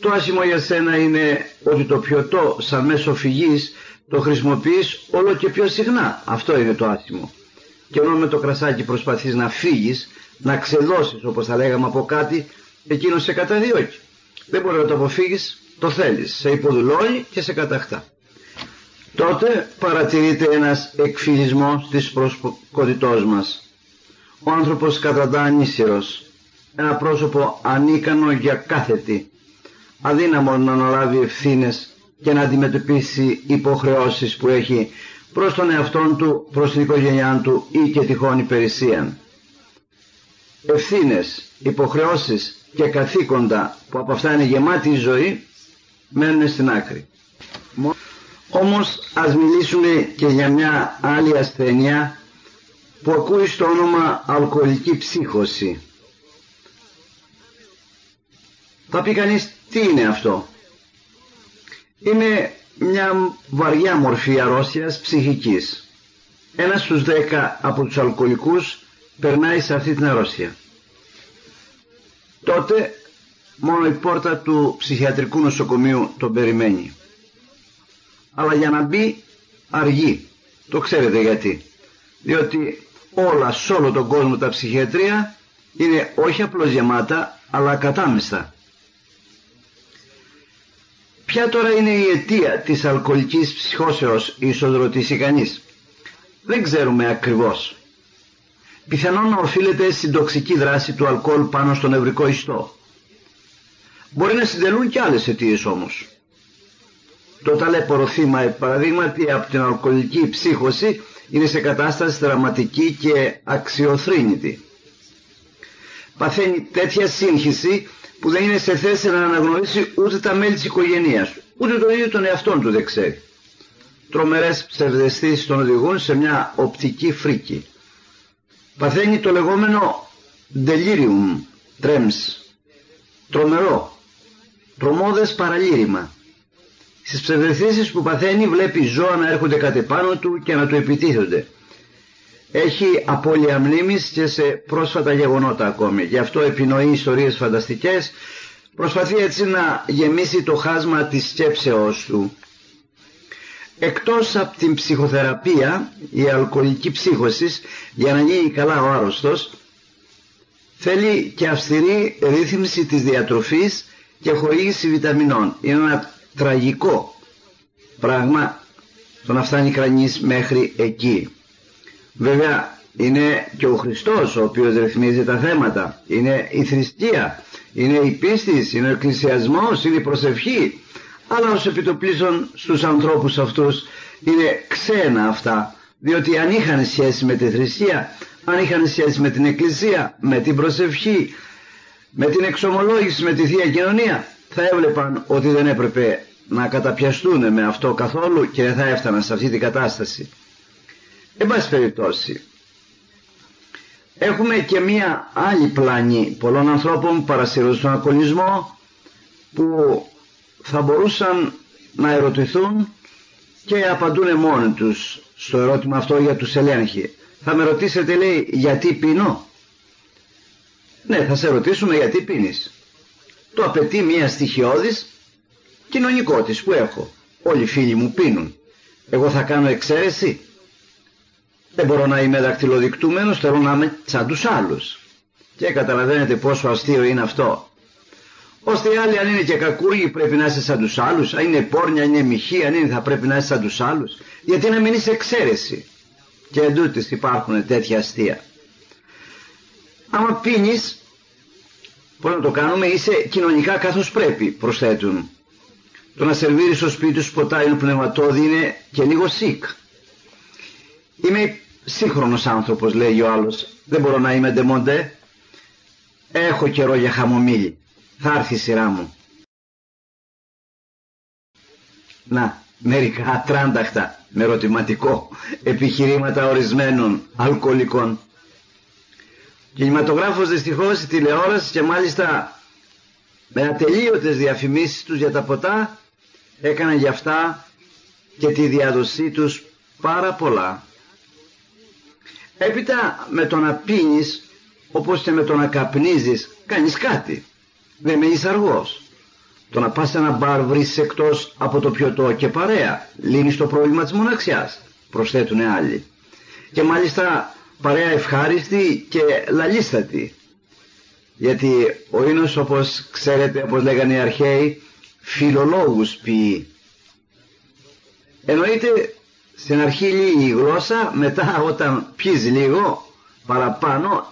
Το άσημο για σένα είναι ότι το πιωτό σαν μέσο φυγής το χρησιμοποιείς όλο και πιο συχνά. Αυτό είναι το άσημο. Και ενώ με το κρασάκι προσπαθείς να φύγεις, να ξεδώσεις όπως θα λέγαμε από κάτι, εκείνος σε καταδιώκει. Δεν μπορείς να το αποφύγεις, το θέλεις. Σε υποδουλώνει και σε καταχτά. Τότε παρατηρείται ένας εκφυλισμός της προσωπικότητός μας. Ο άνθρωπος καταντά ανήσυρος, ένα πρόσωπο ανίκανο για κάθε τι, αδύναμο να αναλάβει ευθύνες και να αντιμετωπίσει υποχρεώσεις που έχει προς τον εαυτόν του, προς την οικογένειά του ή και τυχόν υπηρεσία. Ευθύνες, υποχρεώσεις και καθήκοντα που από αυτά είναι γεμάτη η ζωή μένουν στην άκρη. Όμως ας μιλήσουμε και για μια άλλη ασθένεια που ακούει στο όνομα αλκοολική ψύχωση. Θα πει κανείς τι είναι αυτό; Είναι μια βαριά μορφή αρρώστιας ψυχικής. Ένας στους δέκα από τους αλκοολικούς περνάει σε αυτή την αρρώστια. Τότε μόνο η πόρτα του ψυχιατρικού νοσοκομείου τον περιμένει. Αλλά για να μπει αργεί. Το ξέρετε γιατί. Διότι όλα σε όλο τον κόσμο τα ψυχιατρία είναι όχι απλώς γεμάτα αλλά κατάμεστα. Ποια τώρα είναι η αιτία της αλκοολικής ψυχώσεως ίσως ρωτήσει κανείς; Δεν ξέρουμε ακριβώς. Πιθανόν να οφείλεται στην τοξική δράση του αλκοόλ πάνω στον νευρικό ιστό. Μπορεί να συντελούν και άλλες αιτίες όμως. Το ταλέπορο θύμα, παραδείγματι από την αλκοολική ψύχωση, είναι σε κατάσταση δραματική και αξιοθρύνητη. Παθαίνει τέτοια σύγχυση που δεν είναι σε θέση να αναγνωρίσει ούτε τα μέλη της οικογένειας ούτε το ίδιο τον εαυτόν του δεν ξέρει. Τρομερές ψευδεστήσεις τον οδηγούν σε μια οπτική φρίκη. Παθαίνει το λεγόμενο delirium tremens, τρομερό, τρομόδες παραλήρημα. Στις ψευδεστήσεις που παθαίνει βλέπει ζώα να έρχονται κατ' πάνω του και να του επιτίθονται έχει απώλεια μνήμης και σε πρόσφατα γεγονότα ακόμη. Γι' αυτό επινοεί ιστορίες φανταστικές προσπαθεί έτσι να γεμίσει το χάσμα της σκέψεώς του. Εκτός από την ψυχοθεραπεία, η αλκοολική ψύχωση, για να γίνει καλά ο άρρωστος, θέλει και αυστηρή ρύθμιση της διατροφής και χορήγηση βιταμινών. Είναι ένα τραγικό πράγμα το να φτάνει κανείς μέχρι εκεί. Βέβαια είναι και ο Χριστός ο οποίος ρυθμίζει τα θέματα. Είναι η θρησκεία, είναι η πίστη, είναι ο εκκλησιασμός, είναι η προσευχή. Αλλά ως επιτοπλίστων στους ανθρώπους αυτούς είναι ξένα αυτά. Διότι αν είχαν σχέση με τη θρησκεία, αν είχαν σχέση με την εκκλησία, με την προσευχή, με την εξομολόγηση, με τη Θεία Κοινωνία, θα έβλεπαν ότι δεν έπρεπε να καταπιαστούν με αυτό καθόλου και δεν θα έφταναν σε αυτή την κατάσταση. Εν πάση περιπτώσει, έχουμε και μία άλλη πλάνη πολλών ανθρώπων που παρασύρουν στον αλκοολισμό που θα μπορούσαν να ερωτηθούν και απαντούν μόνοι τους στο ερώτημα αυτό για τους ελέγχει. Θα με ρωτήσετε λέει γιατί πίνω. Ναι θα σε ρωτήσουμε γιατί πίνεις. Το απαιτεί μία στοιχειώδης κοινωνικότης που έχω. Όλοι οι φίλοι μου πίνουν. Εγώ θα κάνω εξαίρεση. Δεν μπορώ να είμαι δακτυλοδεικτούμενος, θέλω να είμαι σαν τους άλλους. Και καταλαβαίνετε πόσο αστείο είναι αυτό. Ώστε οι άλλοι αν είναι και κακούργοι πρέπει να είσαι σαν τους άλλους, αν είναι πόρνια, αν είναι μοιχή, αν είναι θα πρέπει να είσαι σαν τους άλλους. Γιατί να μην είσαι εξαίρεση. Και εντούτοις υπάρχουν τέτοια αστεία. Άμα πίνεις, πώς να το κάνουμε, είσαι κοινωνικά καθώς πρέπει, προσθέτουν. Το να σερβίρεις στο σπίτι σου ποτά πνευματόδη είναι και λίγο σικ. Είμαι σύγχρονος άνθρωπος λέει ο άλλος. Δεν μπορώ να είμαι ντεμοντέ. Έχω καιρό για χαμομήλι. Θα έρθει η σειρά μου. Να, μερικά ατράνταχτα με ερωτηματικό επιχειρήματα ορισμένων αλκοολικών. Κινηματογράφος δυστυχώς, τηλεόραση και μάλιστα με ατελείωτες διαφημίσεις τους για τα ποτά έκαναν για αυτά και τη διάδοσή τους πάρα πολλά. Έπειτα με το να πίνεις όπως και με το να καπνίζεις κάνεις κάτι. Δεν μένεις αργός. Το να πας σε ένα μπαρ βρεις εκτός από το πιωτό και παρέα. Λύνεις το πρόβλημα της μοναξιάς. Προσθέτουν άλλοι. Και μάλιστα παρέα ευχάριστη και λαλίστατη. Γιατί ο ίνος όπως ξέρετε, όπως λέγανε οι αρχαίοι, φιλολόγους ποιοι. Εννοείται στην αρχή λίγη η γλώσσα, μετά όταν πιείς λίγο παραπάνω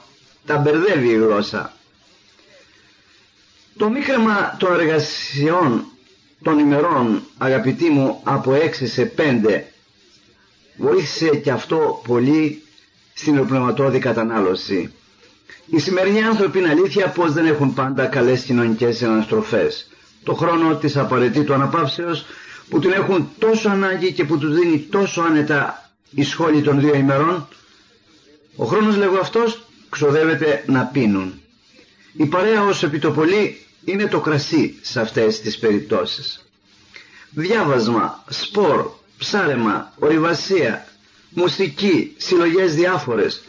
τα μπερδεύει η γλώσσα. Το μίκρεμα των εργασιών των ημερών αγαπητοί μου από 6 σε 5 βοήθησε και αυτό πολύ στην οπνευματώδη κατανάλωση. Οι σημερινοί άνθρωποι είναι αλήθεια πως δεν έχουν πάντα καλές κοινωνικές αναστροφές. Το χρόνο της απαραίτητου αναπαύσεως που την έχουν τόσο ανάγκη και που τους δίνει τόσο άνετα η σχόλη των δύο ημερών, ο χρόνος λέγω αυτός ξοδεύεται να πίνουν. Η παρέα ως επιτοπολή είναι το κρασί σε αυτές τις περιπτώσεις. Διάβασμα, σπορ, ψάρεμα, ορειβασία, μουσική, συλλογές διάφορες,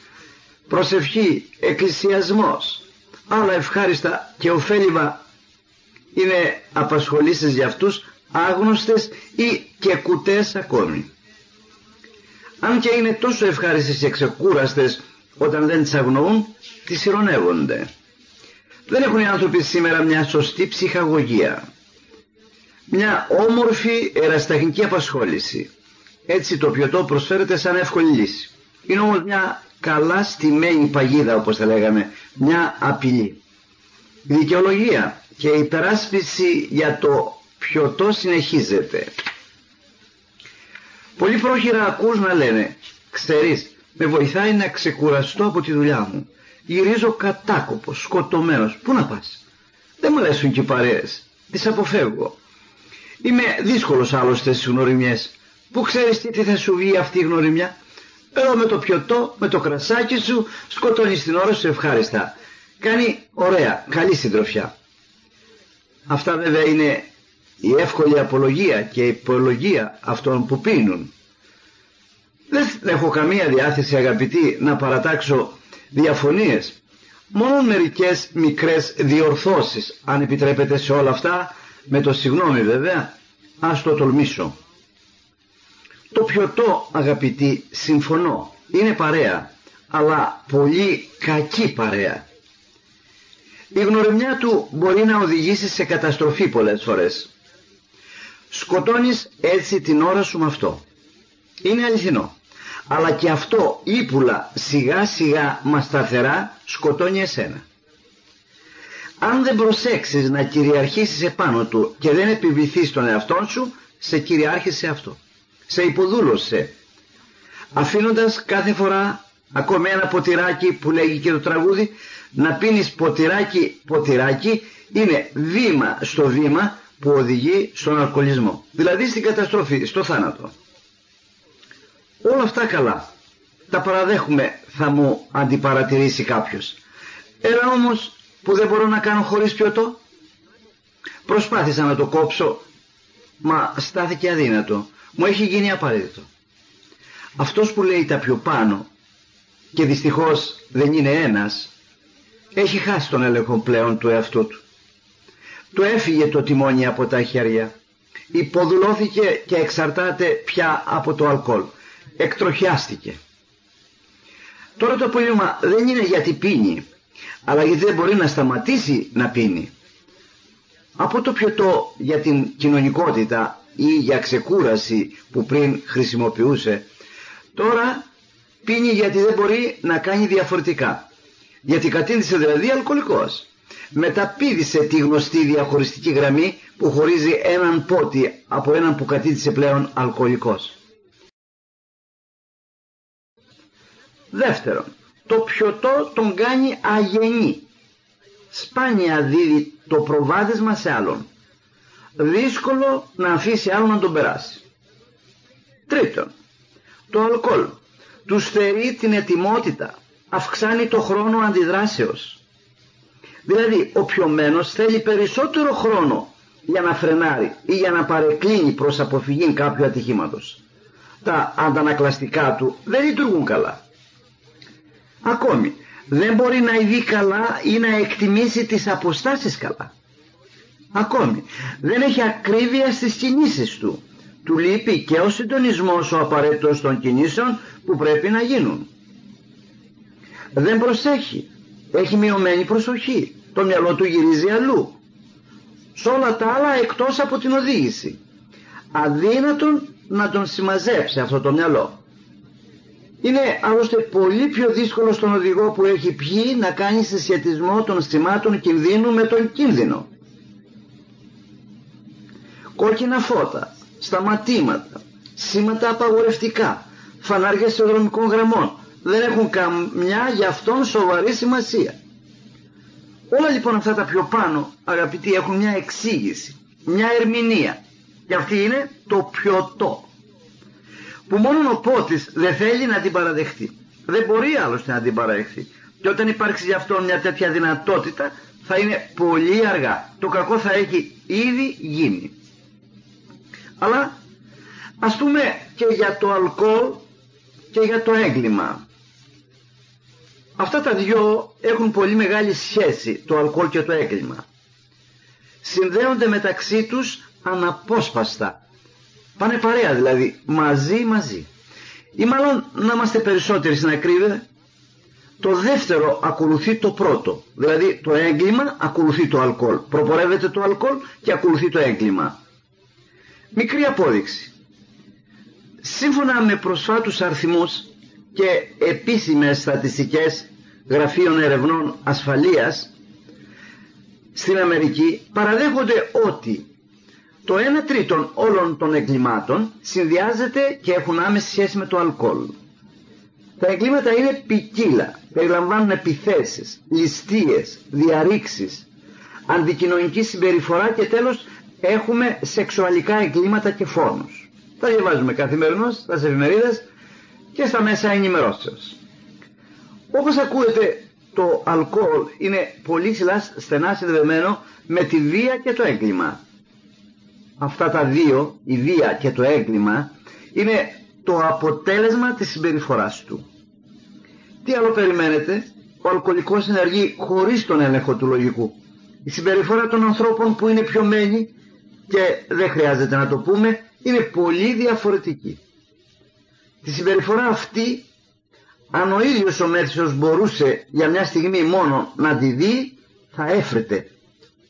προσευχή, εκκλησιασμός, άλλα ευχάριστα και ωφέλιμα είναι απασχολήσεις για αυτούς άγνωστες ή και κουτές ακόμη. Αν και είναι τόσο ευχάριστες και ξεκούραστες όταν δεν τις αγνοούν, τις ηρωνεύονται. Δεν έχουν οι άνθρωποι σήμερα μια σωστή ψυχαγωγία. Μια όμορφη ερασταχνική απασχόληση. Έτσι το πιωτό προσφέρεται σαν εύκολη λύση. Είναι όμως μια καλά στημένη παγίδα όπως θα λέγαμε, μια απειλή. Η δικαιολογία και η υπεράσπιση για το πιωτό συνεχίζεται. Πολύ πρόχειρα ακούς να λένε «Ξέρεις, με βοηθάει να ξεκουραστώ από τη δουλειά μου. Γυρίζω κατάκοπος, σκοτωμένος. Πού να πας» Δεν μου αρέσουν και οι παρέες. Τις αποφεύγω. Είμαι δύσκολος άλλωστε στις γνωριμιές. Πού ξέρεις τι θα σου βγει αυτή η γνωριμιά; Εδώ με το πιωτό, με το κρασάκι σου, σκοτώνεις την ώρα σου ευχάριστα. Κάνει ωραία, καλή συντροφιά. Αυτά βέβαια είναι η εύκολη απολογία και η υπολογία αυτών που πίνουν. Δεν έχω καμία διάθεση αγαπητοί να παρατάξω διαφωνίες, Μόνο μερικές μικρές διορθώσεις, αν επιτρέπετε σε όλα αυτά, με το συγγνώμη βέβαια, ας το τολμήσω. Το πιωτό αγαπητοί συμφωνώ, είναι παρέα, αλλά πολύ κακή παρέα. Η γνωριμιά του μπορεί να οδηγήσει σε καταστροφή πολλές φορές. Σκοτώνεις έτσι την ώρα σου με αυτό. Είναι αληθινό. Αλλά και αυτό ύπουλα σιγά σιγά μα σταθερά σκοτώνει εσένα. Αν δεν προσέξεις να κυριαρχήσεις επάνω του και δεν επιβληθείς τον εαυτό σου, σε κυριάρχησε αυτό. Σε υποδούλωσε. Αφήνοντας κάθε φορά ακόμη ένα ποτηράκι που λέγει και το τραγούδι, να πίνεις ποτηράκι ποτηράκι είναι βήμα στο βήμα που οδηγεί στον αλκοολισμό. Δηλαδή στην καταστροφή, στο θάνατο. Όλα αυτά καλά. Τα παραδέχουμε θα μου αντιπαρατηρήσει κάποιος. Έλα όμως που δεν μπορώ να κάνω χωρίς πιωτό. Προσπάθησα να το κόψω, μα στάθηκε αδύνατο. Μου έχει γίνει απαραίτητο. Αυτός που λέει τα πιο πάνω και δυστυχώς δεν είναι ένας, έχει χάσει τον έλεγχο πλέον του εαυτού του. Του έφυγε το τιμόνι από τα χέρια. Υποδουλώθηκε και εξαρτάται πια από το αλκοόλ. Εκτροχιάστηκε. Τώρα το πρόβλημα δεν είναι γιατί πίνει, αλλά γιατί δεν μπορεί να σταματήσει να πίνει. Από το πιωτό για την κοινωνικότητα ή για ξεκούραση που πριν χρησιμοποιούσε, τώρα πίνει γιατί δεν μπορεί να κάνει διαφορετικά. Γιατί κατήντησε δηλαδή αλκοολικός. Μεταπίδησε τη γνωστή διαχωριστική γραμμή που χωρίζει έναν πότη από έναν που κατήντησε πλέον αλκοολικός. Δεύτερον, το πιωτό τον κάνει αγενή. Σπάνια δίδει το προβάδισμα σε άλλον. Δύσκολο να αφήσει άλλον να τον περάσει. Τρίτον, το αλκοόλ του στερεί την ετοιμότητα, αυξάνει το χρόνο αντιδράσεως. Δηλαδή, ο πιωμένος θέλει περισσότερο χρόνο για να φρενάρει ή για να παρεκκλίνει προς αποφυγή κάποιου ατυχήματος. Τα αντανακλαστικά του δεν λειτουργούν καλά. Ακόμη, δεν μπορεί να ειδεί καλά ή να εκτιμήσει τις αποστάσεις καλά. Ακόμη, δεν έχει ακρίβεια στις κινήσεις του. Του λείπει και ο συντονισμός ο απαραίτητος των κινήσεων που πρέπει να γίνουν. Δεν προσέχει. Έχει μειωμένη προσοχή. Το μυαλό του γυρίζει αλλού. Σε όλα τα άλλα εκτός από την οδήγηση. Αδύνατον να τον συμμαζέψει αυτό το μυαλό. Είναι άλλωστε πολύ πιο δύσκολο στον οδηγό που έχει πιει να κάνει συσχετισμό των σημάτων κινδύνου με τον κίνδυνο. Κόκκινα φώτα, σταματήματα, σήματα απαγορευτικά, φανάρια δρομικών γραμμών δεν έχουν καμιά για αυτόν σοβαρή σημασία. Όλα λοιπόν αυτά τα πιο πάνω αγαπητοί έχουν μια εξήγηση, μια ερμηνεία και αυτή είναι το πιωτό που μόνο ο πότης δεν θέλει να την παραδεχτεί. Δεν μπορεί άλλωστε να την παραδεχτεί. Και όταν υπάρξει γι' αυτό μια τέτοια δυνατότητα θα είναι πολύ αργά. Το κακό θα έχει ήδη γίνει. Αλλά ας πούμε και για το αλκοόλ και για το έγκλημα. Αυτά τα δυο έχουν πολύ μεγάλη σχέση, το αλκοόλ και το έγκλημα. Συνδέονται μεταξύ τους αναπόσπαστα Πάνε παρέα δηλαδή, μαζί μαζί. Ή μάλλον να είμαστε περισσότεροι στην ακρίβεια, το δεύτερο ακολουθεί το πρώτο. Δηλαδή το έγκλημα ακολουθεί το αλκοόλ. Προπορεύεται το αλκοόλ και ακολουθεί το έγκλημα. Μικρή απόδειξη. Σύμφωνα με προσφάτους αριθμούς και επίσημες στατιστικές γραφείων ερευνών ασφαλείας στην Αμερική παραδέχονται ότι το 1 τρίτον όλων των εγκλημάτων συνδυάζεται και έχουν άμεση σχέση με το αλκοόλ. Τα εγκλήματα είναι ποικίλα, περιλαμβάνουν επιθέσεις, ληστείες, διαρρήξεις, αντικοινωνική συμπεριφορά και τέλος έχουμε σεξουαλικά εγκλήματα και φόνους. Τα διαβάζουμε καθημερινώς στα εφημερίδες και στα μέσα ενημερώσεως. Όπως ακούετε το αλκοόλ είναι πολύ στενά συνδεδεμένο με τη βία και το έγκλημα αυτά τα δύο, η βία και το έγκλημα, είναι το αποτέλεσμα της συμπεριφοράς του. Τι άλλο περιμένετε, ο αλκοολικός ενεργεί χωρίς τον έλεγχο του λογικού. Η συμπεριφορά των ανθρώπων που είναι πιωμένοι και δεν χρειάζεται να το πούμε είναι πολύ διαφορετική. Τη συμπεριφορά αυτή αν ο ίδιος ο Μέρσιος μπορούσε για μια στιγμή μόνο να τη δει θα έφρεται.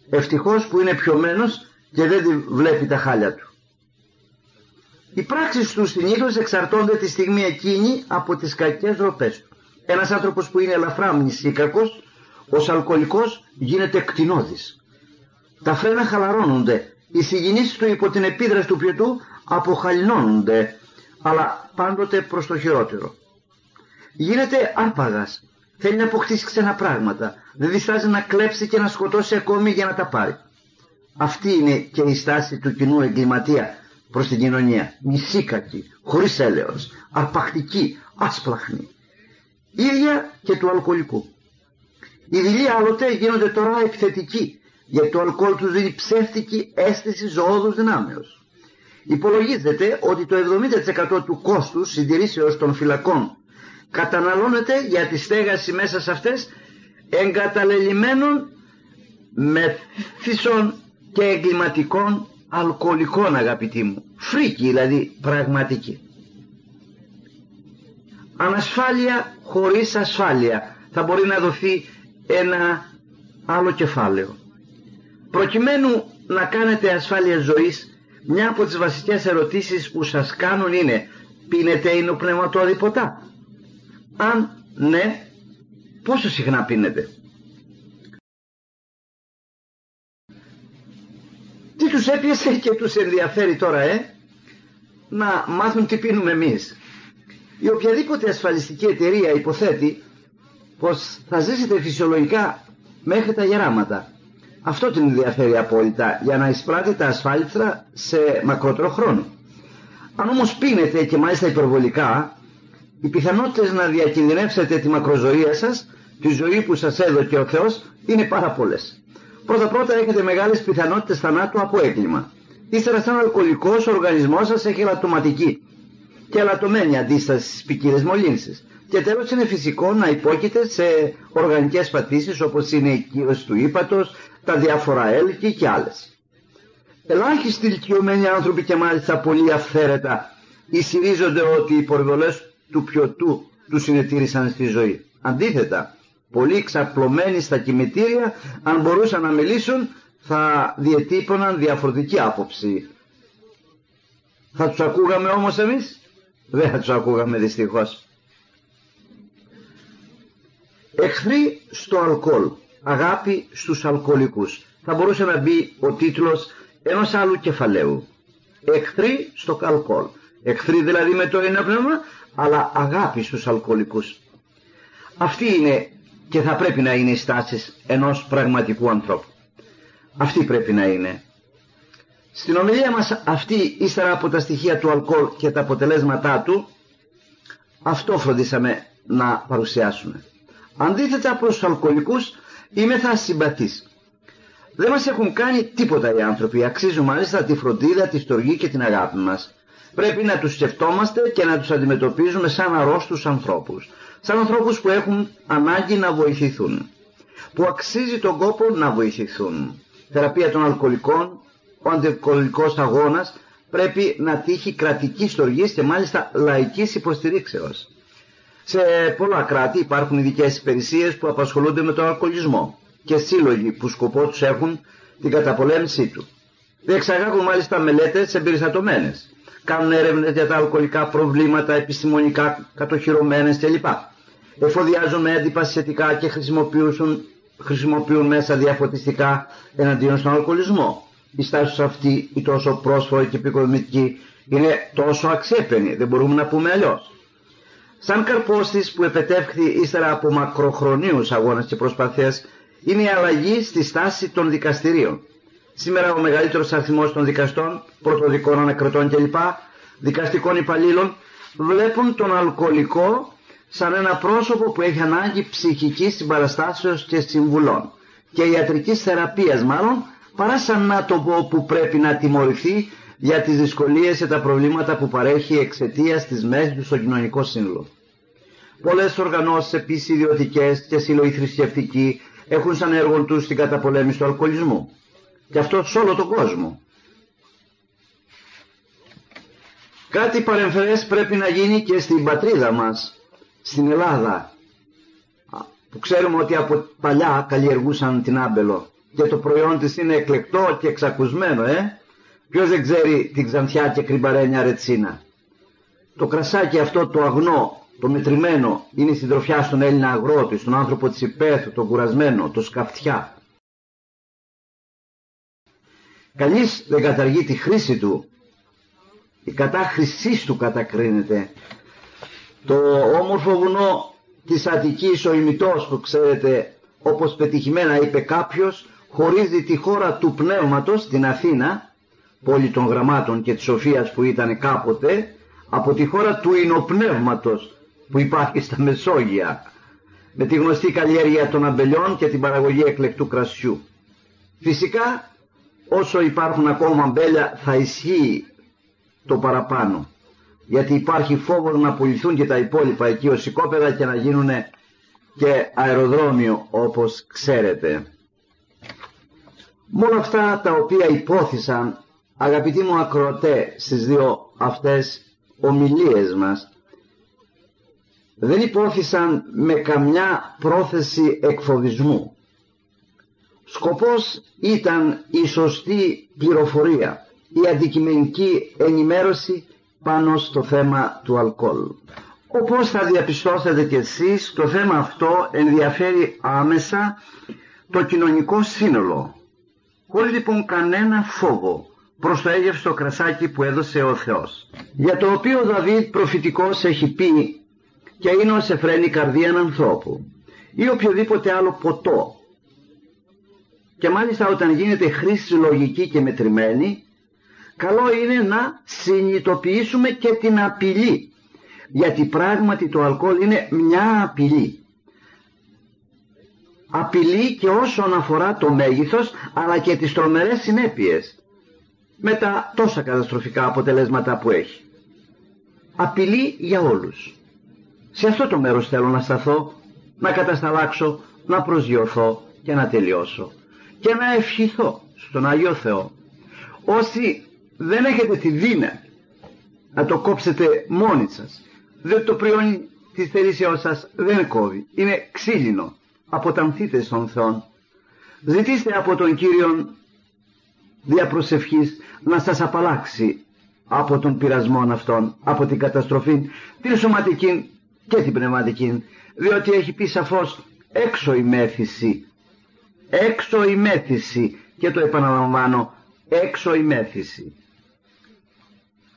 Ευτυχώς που είναι πιωμένος και δεν τη βλέπει τα χάλια του. Οι πράξεις του συνήθως εξαρτώνται τη στιγμή εκείνη από τις κακές ροπές του. Ένας άνθρωπος που είναι ελαφρά μνησίκακος, ως αλκοολικός γίνεται κτηνώδης. Τα φρένα χαλαρώνονται, οι συγκινήσεις του υπό την επίδραση του πιωτού αποχαλινώνονται, αλλά πάντοτε προς το χειρότερο. Γίνεται άρπαγας, θέλει να αποκτήσει ξένα πράγματα, δεν διστάζει να κλέψει και να σκοτώσει ακόμη για να τα πάρει. Αυτή είναι και η στάση του κοινού εγκληματία προς την κοινωνία. Μισήκακη, χωρίς έλεος, αρπακτική, άσπλαχνη. Ίδια και του αλκοολικού. Οι δειλοί άλλοτε γίνονται τώρα επιθετικοί, γιατί το αλκοόλ τους δίνει ψεύτικη αίσθηση ζωόδους δυνάμεως. Υπολογίζεται ότι το 70% του κόστους συντηρήσεως των φυλακών καταναλώνεται για τη στέγαση μέσα σε αυτές εγκαταλελειμμένων μεθύσεων και εγκληματικών αλκοολικών αγαπητοί μου. Φρίκη δηλαδή πραγματική. Ανασφάλεια χωρίς ασφάλεια. Θα μπορεί να δοθεί ένα άλλο κεφάλαιο. Προκειμένου να κάνετε ασφάλεια ζωής, μια από τις βασικές ερωτήσεις που σας κάνουν είναι πίνετε πνευματόδη ποτά; Αν ναι, πόσο συχνά πίνετε; Τι τους έπιασε και τους ενδιαφέρει τώρα, ε, να μάθουν τι πίνουμε εμείς. Η οποιαδήποτε ασφαλιστική εταιρεία υποθέτει πως θα ζήσετε φυσιολογικά μέχρι τα γεράματα. Αυτό την ενδιαφέρει απόλυτα για να εισπράττει τα ασφάλιστρα σε μακρότερο χρόνο. Αν όμως πίνετε και μάλιστα υπερβολικά, οι πιθανότητες να διακινδυνεύσετε τη μακροζωία σας, τη ζωή που σας έδωκε ο Θεός, είναι πάρα πολλές. Πρώτα πρώτα έχετε μεγάλες πιθανότητες θανάτου από έγκλημα. Ύστερα σαν αλκοολικός ο οργανισμός σας έχει ελαττωματική και ελαττωμένη αντίσταση στις ποικίλες μολύνσεις. Και τέλος είναι φυσικό να υπόκειται σε οργανικές πατήσεις όπως είναι η κύρωση του ύπατος, τα διάφορα έλκη και άλλες. Ελάχιστοι ηλικιωμένοι άνθρωποι και μάλιστα πολύ αυθαίρετα ισχυρίζονται ότι οι προβολές του πιωτού τους συνετήρησαν στη ζωή. Αντίθετα, πολλοί ξαπλωμένοι στα κημητήρια, αν μπορούσαν να μιλήσουν, θα διετύπωναν διαφορετική άποψη. Θα τους ακούγαμε όμως εμείς; Δεν θα τους ακούγαμε δυστυχώς. Εχθροί στο αλκοόλ, αγάπη στους αλκοολικούς. Θα μπορούσε να μπει ο τίτλος ενός άλλου κεφαλαίου. Εχθροί στο αλκοόλ. Εχθροί δηλαδή με το ένα πνεύμα, αλλά αγάπη στους αλκοολικούς. Αυτή είναι και θα πρέπει να είναι οι στάσεις ενός πραγματικού ανθρώπου. Αυτή πρέπει να είναι. Στην ομιλία μας αυτή, ύστερα από τα στοιχεία του αλκοόλ και τα αποτελέσματά του, αυτό φροντίσαμε να παρουσιάσουμε. Αντίθετα προς τους αλκοολικούς, είμαι θα συμπαθής. Δεν μας έχουν κάνει τίποτα οι άνθρωποι, αξίζουν μάλιστα τη φροντίδα, τη στοργή και την αγάπη μας πρέπει να τους σκεφτόμαστε και να τους αντιμετωπίζουμε σαν αρρώστους ανθρώπους. Σαν ανθρώπους που έχουν ανάγκη να βοηθηθούν. Που αξίζει τον κόπο να βοηθηθούν. Θεραπεία των αλκοολικών, ο αντιαλκοολικός αγώνας πρέπει να τύχει κρατική στοργής και μάλιστα λαϊκής υποστηρίξεως. Σε πολλά κράτη υπάρχουν ειδικές υπηρεσίες που απασχολούνται με τον αλκοολισμό και σύλλογοι που σκοπό τους έχουν την καταπολέμησή του. Διεξαγάγουν μάλιστα μελέτες εμπεριστατωμένες κάνουν έρευνες για τα αλκοολικά προβλήματα, επιστημονικά κατοχυρωμένες κλπ. Εφοδιάζουν με έντυπα σχετικά και χρησιμοποιούν, χρησιμοποιούν μέσα διαφωτιστικά εναντίον στον αλκοολισμό. Η στάση αυτή η τόσο πρόσφορη και επικοδομητική είναι τόσο αξέπαινη, δεν μπορούμε να πούμε αλλιώς. Σαν καρπός της που επετεύχθη ύστερα από μακροχρονίους αγώνες και προσπαθίες είναι η αλλαγή στη στάση των δικαστηρίων. Σήμερα ο μεγαλύτερος αριθμός των δικαστών, πρωτοδικών ανακριτών κλπ, δικαστικών υπαλλήλων, βλέπουν τον αλκοολικό σαν ένα πρόσωπο που έχει ανάγκη ψυχικής συμπαραστάσεως και συμβουλών και ιατρικής θεραπείας μάλλον, παρά σαν άτομο που πρέπει να τιμωρηθεί για τις δυσκολίες και τα προβλήματα που παρέχει εξαιτίας της μέσης του στο κοινωνικό σύνολο. Πολλές οργανώσεις επίσης ιδιωτικές και συλλογοι έχουν σαν έργο τους την καταπολέμηση του αλκοολισμού. Και αυτό σε όλο τον κόσμο. Κάτι παρεμφερές πρέπει να γίνει και στην πατρίδα μας, στην Ελλάδα, που ξέρουμε ότι από παλιά καλλιεργούσαν την άμπελο και το προϊόν της είναι εκλεκτό και εξακουσμένο, ε. Ποιος δεν ξέρει την ξανθιά και κρυμπαρένια ρετσίνα. Το κρασάκι αυτό το αγνό, το μετρημένο, είναι η συντροφιά στον Έλληνα αγρότη, στον άνθρωπο της υπαίθου, τον κουρασμένο, το σκαφτιά. Κανείς δεν καταργεί τη χρήση του. Η κατάχρησή του κατακρίνεται. Το όμορφο βουνό της Αττικής, ο ημιτός που ξέρετε, όπως πετυχημένα είπε κάποιος, χωρίζει τη χώρα του πνεύματος, την Αθήνα, πόλη των γραμμάτων και της σοφίας που ήταν κάποτε, από τη χώρα του ινοπνεύματος που υπάρχει στα Μεσόγεια, με τη γνωστή καλλιέργεια των αμπελιών και την παραγωγή εκλεκτού κρασιού. Φυσικά, όσο υπάρχουν ακόμα αμπέλια θα ισχύει το παραπάνω, γιατί υπάρχει φόβος να πουληθούν και τα υπόλοιπα εκεί ως οικόπεδα και να γίνουν και αεροδρόμιο όπως ξέρετε. Μόνο αυτά τα οποία υπόθησαν αγαπητοί μου ακροατέ στις δύο αυτές ομιλίες μας δεν υπόθησαν με καμιά πρόθεση εκφοβισμού. Σκοπός ήταν η σωστή πληροφορία, η αντικειμενική ενημέρωση πάνω στο θέμα του αλκοόλ. Όπως θα διαπιστώσετε κι εσείς, το θέμα αυτό ενδιαφέρει άμεσα το κοινωνικό σύνολο, χωρίς λοιπόν κανένα φόβο προς το έγευστο κρασάκι που έδωσε ο Θεός. Για το οποίο ο Δαβίδ προφητικός έχει πει και είναι ως εφραίνει καρδία ανθρώπου ή οποιοδήποτε άλλο ποτό και μάλιστα όταν γίνεται χρήση λογική και μετρημένη καλό είναι να συνειδητοποιήσουμε και την απειλή γιατί πράγματι το αλκοόλ είναι μια απειλή απειλή και όσον αφορά το μέγεθος αλλά και τις τρομερές συνέπειες με τα τόσα καταστροφικά αποτελέσματα που έχει. Απειλή για όλους. Σε αυτό το μέρος θέλω να σταθώ, να κατασταλάξω, να προσγειωθώ και να τελειώσω και να ευχηθώ στον Αγίο Θεό όσοι δεν έχετε τη δύναμη να το κόψετε μόνοι σας διότι το προϊόν της θερήσεώς σας δεν κόβει είναι ξύλινο αποτανθείτε στον Θεό ζητήστε από τον Κύριον διαπροσευχής να σας απαλλάξει από τον πειρασμό αυτόν, από την καταστροφή, την σωματική και την πνευματική, διότι έχει πει σαφώς έξω η μέθηση, έξω η μέθηση και το επαναλαμβάνω, έξω η μέθηση.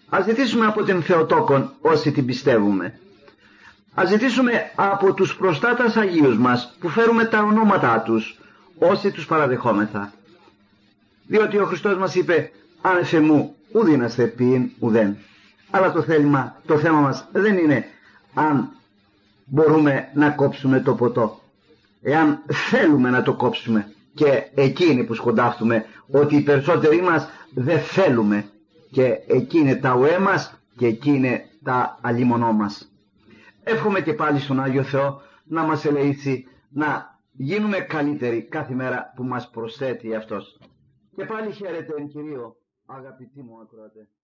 Ας ζητήσουμε από την Θεοτόκον όσοι την πιστεύουμε. Ας ζητήσουμε από τους προστάτας Αγίους μας που φέρουμε τα ονόματά τους όσοι τους παραδεχόμεθα. Διότι ο Χριστός μας είπε άνεσε μου ουδίναστε ποιήν ουδέν. Αλλά το θέλημα, το θέμα μας δεν είναι αν μπορούμε να κόψουμε το ποτό. Εάν θέλουμε να το κόψουμε και εκείνοι που σκοντάφτουμε ότι οι περισσότεροι μας δεν θέλουμε και εκεί είναι τα ουέ μας και εκεί είναι τα αλίμονό μας. Εύχομαι και πάλι στον Άγιο Θεό να μας ελεήσει να γίνουμε καλύτεροι κάθε μέρα που μας προσθέτει Αυτός. Και πάλι χαίρετε εν Κυρίω αγαπητοί μου ακροατές.